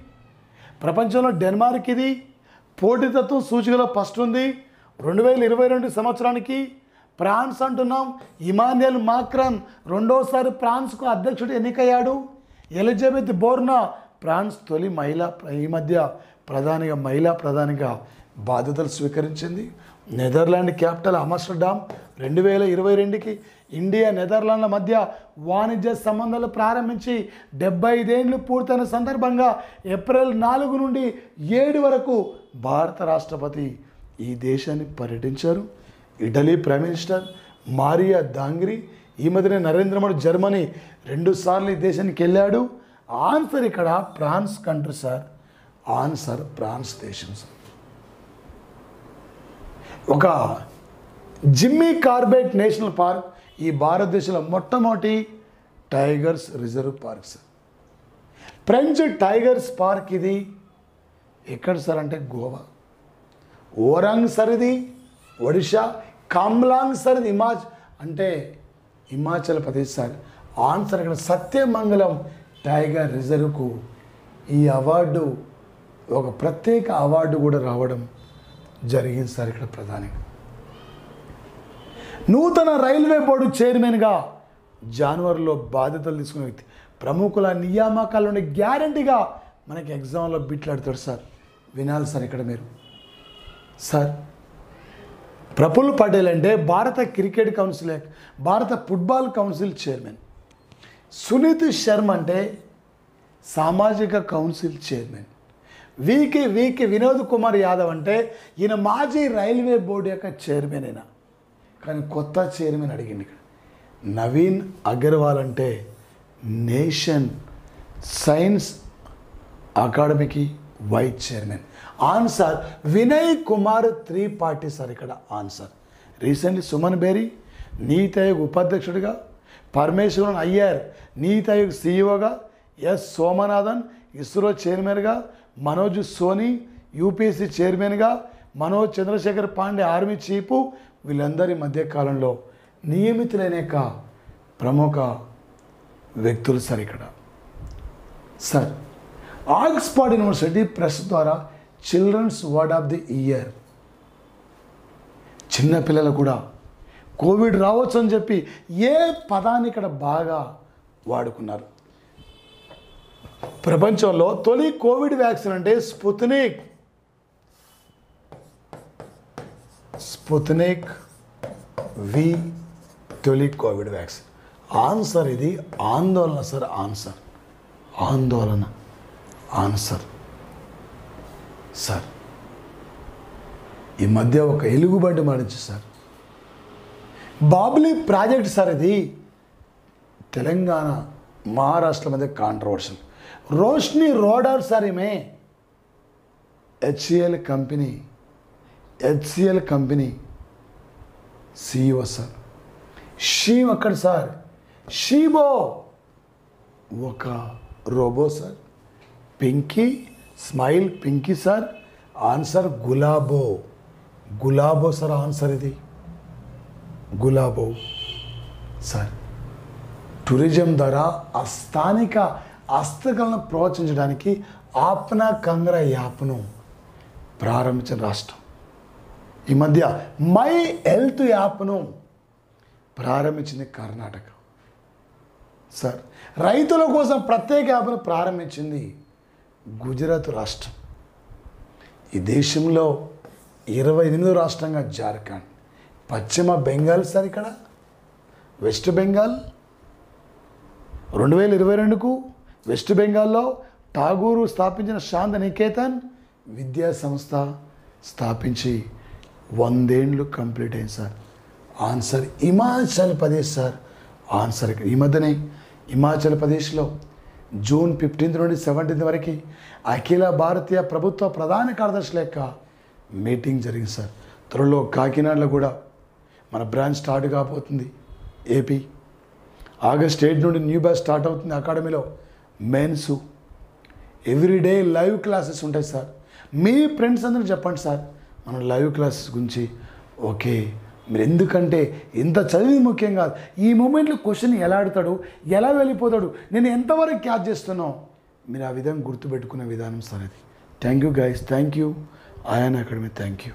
ప్రపంచంలో డెన్మార్క్ ఇది పోటీతత్వం సూచికలో ఫస్ట్ ఉంది. రెండు వేల ఇరవై రెండు సంవత్సరానికి ఫ్రాన్స్ అంటున్నాం. ఇమాన్యుయల్ మాక్రన్ రెండోసారి ఫ్రాన్స్కు అధ్యక్షుడు ఎన్నికయ్యాడు. ఎలిజబెత్ బోర్నా ఫ్రాన్స్ తొలి మహిళ ఈ మధ్య ప్రధానిగా మహిళా ప్రధానిగా బాధ్యతలు స్వీకరించింది. నెదర్లాండ్ క్యాపిటల్ అమస్టర్డామ్ రెండు వేల ఇరవై రెండుకి ఇండియా నెదర్లాండ్ల మధ్య వాణిజ్య సంబంధాలు ప్రారంభించి డెబ్బై ఐదేండ్లు పూర్తయిన సందర్భంగా ఏప్రిల్ నాలుగు నుండి ఏడు వరకు భారత రాష్ట్రపతి ఈ దేశాన్ని పర్యటించారు. Italy prime minister Maria Draghi ఈ మధ్యనే నరేంద్ర మోడీ జర్మనీ రెండుసార్లు ఈ దేశానికి వెళ్ళాడు. ఆన్సర్ ఇక్కడ France country sir. Answer France దేశం సార్. ఒక జిమ్మీ కార్బెట్ నేషనల్ పార్క్ ఈ భారతదేశంలో మొట్టమొదటి tigers reserve park sir. French tigers park ఇది ఎక్కడ సార్ అంటే గోవా. ఓరంగ్ సార్ ఇది ఒడిషా కామ్లాంగ్ సార్ ఇది అంటే హిమాచల్ ప్రదేశ్ సార్. ఆన్సర్ ఇక్కడ సత్యమంగళం టైగర్ రిజర్వ్కు ఈ అవార్డు ఒక ప్రత్యేక అవార్డు కూడా రావడం జరిగింది సార్ ఇక్కడ ప్రధానిగా. నూతన రైల్వే బోర్డు చైర్మన్గా జనవరిలో బాధ్యతలు తీసుకునే వ్యక్తి. ప్రముఖుల నియామకాల నుండి గ్యారంటీగా మనకి ఎగ్జామ్లో బిట్లాడతాడు సార్. వినాలి సార్ ఇక్కడ మీరు. సార్ ప్రఫుల్ పటేల్ అంటే భారత క్రికెట్ కౌన్సిల్ భారత football council chairman. Suneet Sharma అంటే సామాజిక council chairman. VK VK Vinod Kumar Yadav అంటే ఈయన మాజీ రైల్వే బోర్డు యొక్క చైర్మన్ అయినా కానీ కొత్త చైర్మన్ అడిగింది ఇక్కడ. నవీన్ అగర్వాల్ అంటే నేషన్ సైన్స్ అకాడమీకి vice chairman. Answer Vinay Kumar three party sir ఇక్కడ ఆన్సర్. రీసెంట్లీ సుమన్ బేరీ నీతి ఆయోగ్ ఉపాధ్యక్షుడిగా పరమేశ్వరన్ అయ్యార్. నీతి ఆయోగ్ సీఈఓగా ఎస్ సోమనాథన్ ఇస్రో చైర్మన్గా మనోజ్ సోని యూపీఎస్సీ చైర్మన్గా మనోజ్ చంద్రశేఖర్ పాండే ఆర్మీ చీఫ్ వీళ్ళందరి మధ్యకాలంలో నియమితులైనక ప్రముఖ వ్యక్తులు సార్ ఇక్కడ. సార్ ఆక్స్ఫర్డ్ యూనివర్సిటీ ప్రెస్ ద్వారా children's word of the year. చిన్నపిల్లలు కూడా కోవిడ్ రావచ్చు అని చెప్పి ఏ పదాన్ని ఇక్కడ బాగా వాడుకున్నారు? ప్రపంచంలో తొలి కోవిడ్ వ్యాక్సిన్ అంటే స్పుత్నిక్. స్పుత్నిక్ వి తొలి కోవిడ్ వ్యాక్సిన్. ఆన్సర్ ఇది ఆందోళన సార్ ఆన్సర్. ఆందోళన. ఆన్సర్. సార్ ఈ మధ్య ఒక ఎలుగుబంటి మరణించి సార్. బాబ్లీ ప్రాజెక్ట్ సార్ ఇది. తెలంగాణ మహారాష్ట్ర మధ్య కాంట్రవర్షియల్ రోష్ని రోడర్ సార్ ఈమె. HCL company HCL company CEO sir. షీమ్ అక్కడ సార్? షీబో. ఒక robot sir. Pinky smile Pinky sir. Answer Gulabo. Gulabo sir answer ఇది. గులాబో. సార్ టూరిజం ద్వారా ఆ స్థానిక హస్తకళను ప్రోత్సహించడానికి ఆప్న కంగ్ర యాప్ను ప్రారంభించిన రాష్ట్రం. ఈ మధ్య మై హెల్త్ యాప్ను ప్రారంభించింది కర్ణాటక. సార్ రైతుల కోసం ప్రత్యేక యాప్ను ప్రారంభించింది గుజరాత్ రాష్ట్రం. ఈ దేశంలో ఇరవై ఎనిమిదో రాష్ట్రంగా జార్ఖండ్. పశ్చిమ బెంగాల్ సార్ ఇక్కడ? వెస్ట్ బెంగాల్? రెండు వేల ఇరవై రెండుకు వెస్ట్ బెంగాల్లో ఠాగూరు స్థాపించిన శాంత నికేతన్ విద్యా సంస్థ స్థాపించి వందేండ్లు కంప్లీట్ అయింది sir. Answer Himachal Pradesh sir. Answer ఇక్కడ ఈ మధ్యనే హిమాచల్ ప్రదేశ్లో జూన్ ఫిఫ్టీన్త్ నుండి సెవెంటీన్త్ వరకు అఖిల భారతీయ ప్రభుత్వ ప్రధాన కార్యదర్శుల యొక్క మీటింగ్ జరిగింది సార్. త్వరలో కాకినాడలో కూడా మన బ్రాంచ్ స్టార్ట్ కాబోతుంది ఏపీ ఆగస్ట్ ఎయిట్ నుండి న్యూ బ్యాచ్ స్టార్ట్ అవుతుంది అకాడమీలో. మెయిన్స్ ఎవ్రీడే లైవ్ క్లాసెస్ ఉంటాయి సార్. మీ ఫ్రెండ్స్ అందరూ చెప్పండి సార్. మనం లైవ్ క్లాసెస్ గురించి. ఓకే. మీరు ఎందుకంటే ఇంత చదివి ముఖ్యం కాదు. ఈ మూమెంట్లో క్వశ్చన్ ఎలా ఆడతాడు ఎలా వెళ్ళిపోతాడు నేను ఎంతవరకు క్యాచ్ చేస్తున్నావు మీరు ఆ విధంగా గుర్తుపెట్టుకునే విధానం సార్ అది. Thank you guys thank you Aayan academy thank you